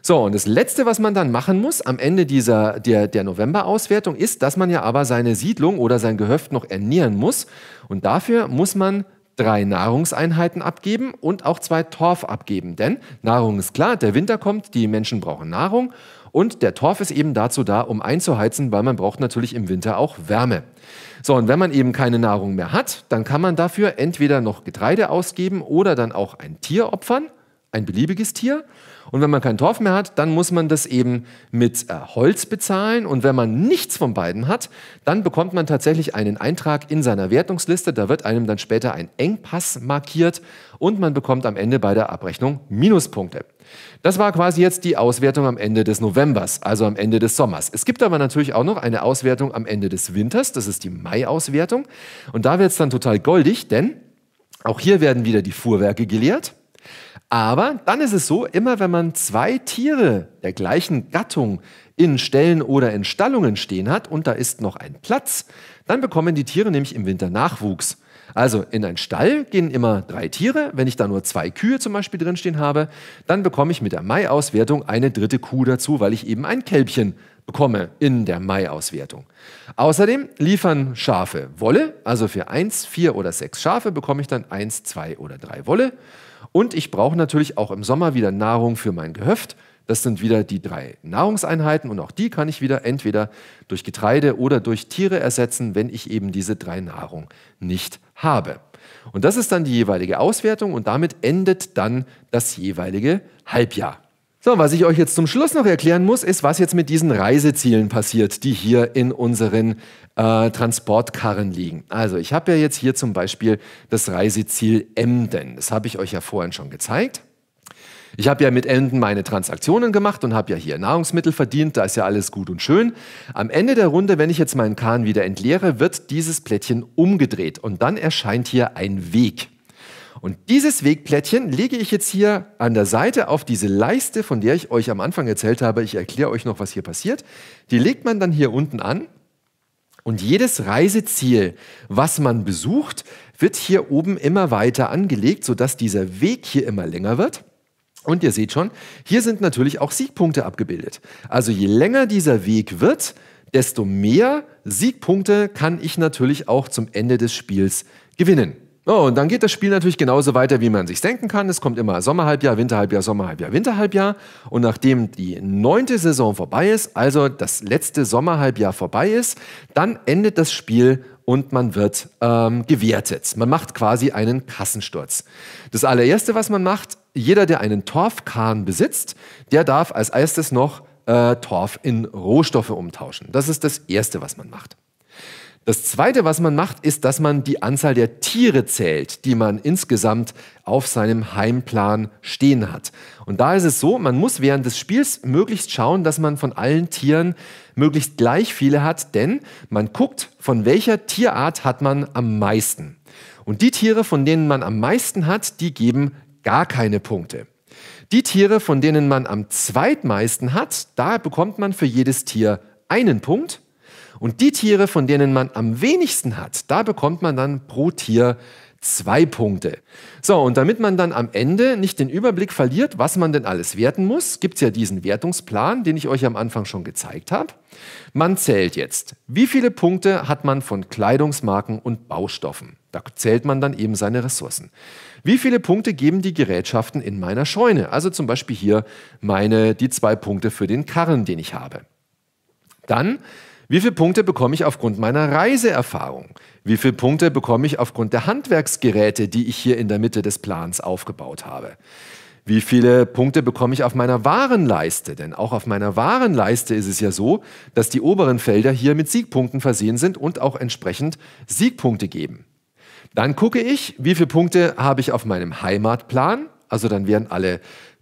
So, und das Letzte, was man dann machen muss am Ende dieser, der, der November-Auswertung, ist, dass man ja aber seine Siedlung oder sein Gehöft noch ernähren muss. Und dafür muss man drei Nahrungseinheiten abgeben und auch zwei Torf abgeben. Denn Nahrung ist klar, der Winter kommt, die Menschen brauchen Nahrung und der Torf ist eben dazu da, um einzuheizen, weil man braucht natürlich im Winter auch Wärme. So, und wenn man eben keine Nahrung mehr hat, dann kann man dafür entweder noch Getreide ausgeben oder dann auch ein Tier opfern, ein beliebiges Tier. Und wenn man keinen Torf mehr hat, dann muss man das eben mit äh, Holz bezahlen. Und wenn man nichts von beiden hat, dann bekommt man tatsächlich einen Eintrag in seiner Wertungsliste. Da wird einem dann später ein Engpass markiert und man bekommt am Ende bei der Abrechnung Minuspunkte. Das war quasi jetzt die Auswertung am Ende des Novembers, also am Ende des Sommers. Es gibt aber natürlich auch noch eine Auswertung am Ende des Winters, das ist die Mai-Auswertung. Und da wird es dann total goldig, denn auch hier werden wieder die Fuhrwerke geleert. Aber dann ist es so, immer wenn man zwei Tiere der gleichen Gattung in Ställen oder in Stallungen stehen hat und da ist noch ein Platz, dann bekommen die Tiere nämlich im Winter Nachwuchs. Also in einen Stall gehen immer drei Tiere. Wenn ich da nur zwei Kühe zum Beispiel drinstehen habe, dann bekomme ich mit der Mai-Auswertung eine dritte Kuh dazu, weil ich eben ein Kälbchen bekomme in der Mai-Auswertung. Außerdem liefern Schafe Wolle, also für eins, vier oder sechs Schafe bekomme ich dann eins, zwei oder drei Wolle. Und ich brauche natürlich auch im Sommer wieder Nahrung für mein Gehöft. Das sind wieder die drei Nahrungseinheiten und auch die kann ich wieder entweder durch Getreide oder durch Tiere ersetzen, wenn ich eben diese drei Nahrung nicht habe. Und das ist dann die jeweilige Auswertung und damit endet dann das jeweilige Halbjahr. So, was ich euch jetzt zum Schluss noch erklären muss, ist, was jetzt mit diesen Reisezielen passiert, die hier in unseren äh, Transportkarren liegen. Also, ich habe ja jetzt hier zum Beispiel das Reiseziel Emden. Das habe ich euch ja vorhin schon gezeigt. Ich habe ja mit Enden meine Transaktionen gemacht und habe ja hier Nahrungsmittel verdient, da ist ja alles gut und schön. Am Ende der Runde, wenn ich jetzt meinen Kahn wieder entleere, wird dieses Plättchen umgedreht und dann erscheint hier ein Weg. Und dieses Wegplättchen lege ich jetzt hier an der Seite auf diese Leiste, von der ich euch am Anfang erzählt habe. Ich erkläre euch noch, was hier passiert. Die legt man dann hier unten an. Und jedes Reiseziel, was man besucht, wird hier oben immer weiter angelegt, sodass dieser Weg hier immer länger wird. Und ihr seht schon, hier sind natürlich auch Siegpunkte abgebildet. Also je länger dieser Weg wird, desto mehr Siegpunkte kann ich natürlich auch zum Ende des Spiels gewinnen. Oh, und dann geht das Spiel natürlich genauso weiter, wie man sich denken kann. Es kommt immer Sommerhalbjahr, Winterhalbjahr, Sommerhalbjahr, Winterhalbjahr. Und nachdem die neunte Saison vorbei ist, also das letzte Sommerhalbjahr vorbei ist, dann endet das Spiel und man wird ähm, gewertet. Man macht quasi einen Kassensturz. Das allererste, was man macht, jeder, der einen Torfkahn besitzt, der darf als erstes noch äh, Torf in Rohstoffe umtauschen. Das ist das Erste, was man macht. Das Zweite, was man macht, ist, dass man die Anzahl der Tiere zählt, die man insgesamt auf seinem Heimplan stehen hat. Und da ist es so, man muss während des Spiels möglichst schauen, dass man von allen Tieren möglichst gleich viele hat, denn man guckt, von welcher Tierart hat man am meisten. Und die Tiere, von denen man am meisten hat, die geben gar keine Punkte. Die Tiere, von denen man am zweitmeisten hat, da bekommt man für jedes Tier einen Punkt. Und die Tiere, von denen man am wenigsten hat, da bekommt man dann pro Tier zwei Punkte. So, und damit man dann am Ende nicht den Überblick verliert, was man denn alles werten muss, gibt es ja diesen Wertungsplan, den ich euch am Anfang schon gezeigt habe. Man zählt jetzt, wie viele Punkte hat man von Kleidungsmarken und Baustoffen. Da zählt man dann eben seine Ressourcen. Wie viele Punkte geben die Gerätschaften in meiner Scheune? Also zum Beispiel hier meine, die zwei Punkte für den Karren, den ich habe. Dann wie viele Punkte bekomme ich aufgrund meiner Reiseerfahrung? Wie viele Punkte bekomme ich aufgrund der Handwerksgeräte, die ich hier in der Mitte des Plans aufgebaut habe? Wie viele Punkte bekomme ich auf meiner Warenleiste? Denn auch auf meiner Warenleiste ist es ja so, dass die oberen Felder hier mit Siegpunkten versehen sind und auch entsprechend Siegpunkte geben. Dann gucke ich, wie viele Punkte habe ich auf meinem Heimatplan? Also dann werden alle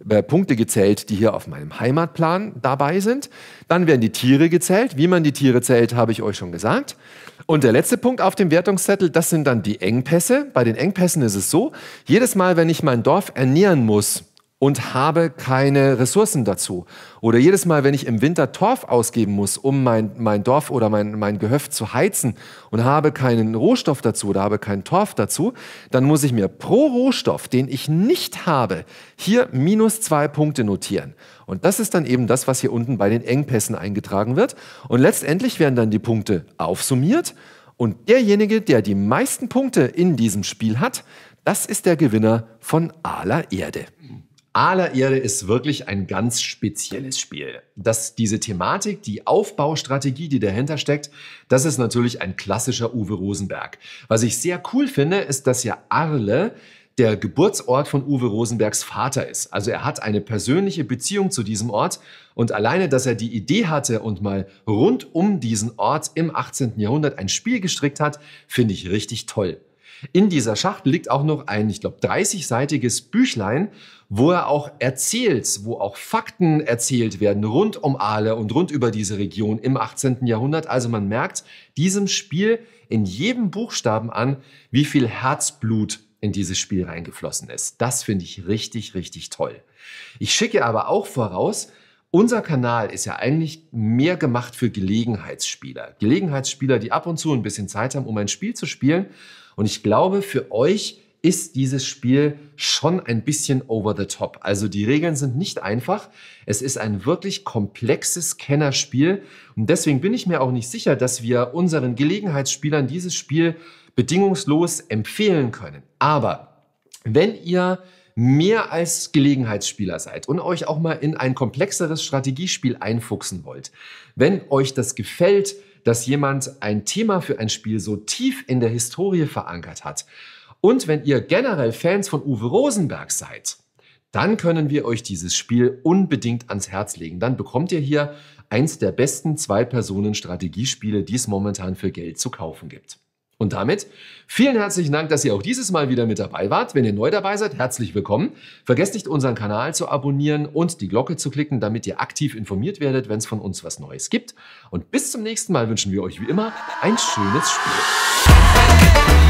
äh, Punkte gezählt, die hier auf meinem Heimatplan dabei sind. Dann werden die Tiere gezählt. Wie man die Tiere zählt, habe ich euch schon gesagt. Und der letzte Punkt auf dem Wertungszettel, das sind dann die Engpässe. Bei den Engpässen ist es so, jedes Mal, wenn ich mein Dorf ernähren muss, und habe keine Ressourcen dazu. Oder jedes Mal, wenn ich im Winter Torf ausgeben muss, um mein, mein Dorf oder mein, mein Gehöft zu heizen und habe keinen Rohstoff dazu oder habe keinen Torf dazu, dann muss ich mir pro Rohstoff, den ich nicht habe, hier minus zwei Punkte notieren. Und das ist dann eben das, was hier unten bei den Engpässen eingetragen wird. Und letztendlich werden dann die Punkte aufsummiert. Und derjenige, der die meisten Punkte in diesem Spiel hat, das ist der Gewinner von aller Erde. Aller Erde ist wirklich ein ganz spezielles Spiel. Dass diese Thematik, die Aufbaustrategie, die dahinter steckt, das ist natürlich ein klassischer Uwe Rosenberg. Was ich sehr cool finde, ist, dass ja Arle der Geburtsort von Uwe Rosenbergs Vater ist. Also er hat eine persönliche Beziehung zu diesem Ort und alleine, dass er die Idee hatte und mal rund um diesen Ort im 18. Jahrhundert ein Spiel gestrickt hat, finde ich richtig toll. In dieser Schachtel liegt auch noch ein, ich glaube, 30-seitiges Büchlein, wo er auch erzählt, wo auch Fakten erzählt werden rund um Aale und rund über diese Region im 18. Jahrhundert. Also man merkt diesem Spiel in jedem Buchstaben an, wie viel Herzblut in dieses Spiel reingeflossen ist. Das finde ich richtig, richtig toll. Ich schicke aber auch voraus, unser Kanal ist ja eigentlich mehr gemacht für Gelegenheitsspieler. Gelegenheitsspieler, die ab und zu ein bisschen Zeit haben, um ein Spiel zu spielen. Und ich glaube, für euch ist dieses Spiel schon ein bisschen over the top. Also die Regeln sind nicht einfach. Es ist ein wirklich komplexes Kennerspiel. Und deswegen bin ich mir auch nicht sicher, dass wir unseren Gelegenheitsspielern dieses Spiel bedingungslos empfehlen können. Aber wenn ihr mehr als Gelegenheitsspieler seid und euch auch mal in ein komplexeres Strategiespiel einfuchsen wollt, wenn euch das gefällt, dass jemand ein Thema für ein Spiel so tief in der Historie verankert hat Und wenn ihr generell Fans von Uwe Rosenberg seid, dann können wir euch dieses Spiel unbedingt ans Herz legen. Dann bekommt ihr hier eins der besten Zwei-Personen-Strategiespiele, die es momentan für Geld zu kaufen gibt. Und damit vielen herzlichen Dank, dass ihr auch dieses Mal wieder mit dabei wart. Wenn ihr neu dabei seid, herzlich willkommen. Vergesst nicht, unseren Kanal zu abonnieren und die Glocke zu klicken, damit ihr aktiv informiert werdet, wenn es von uns was Neues gibt. Und bis zum nächsten Mal wünschen wir euch wie immer ein schönes Spiel.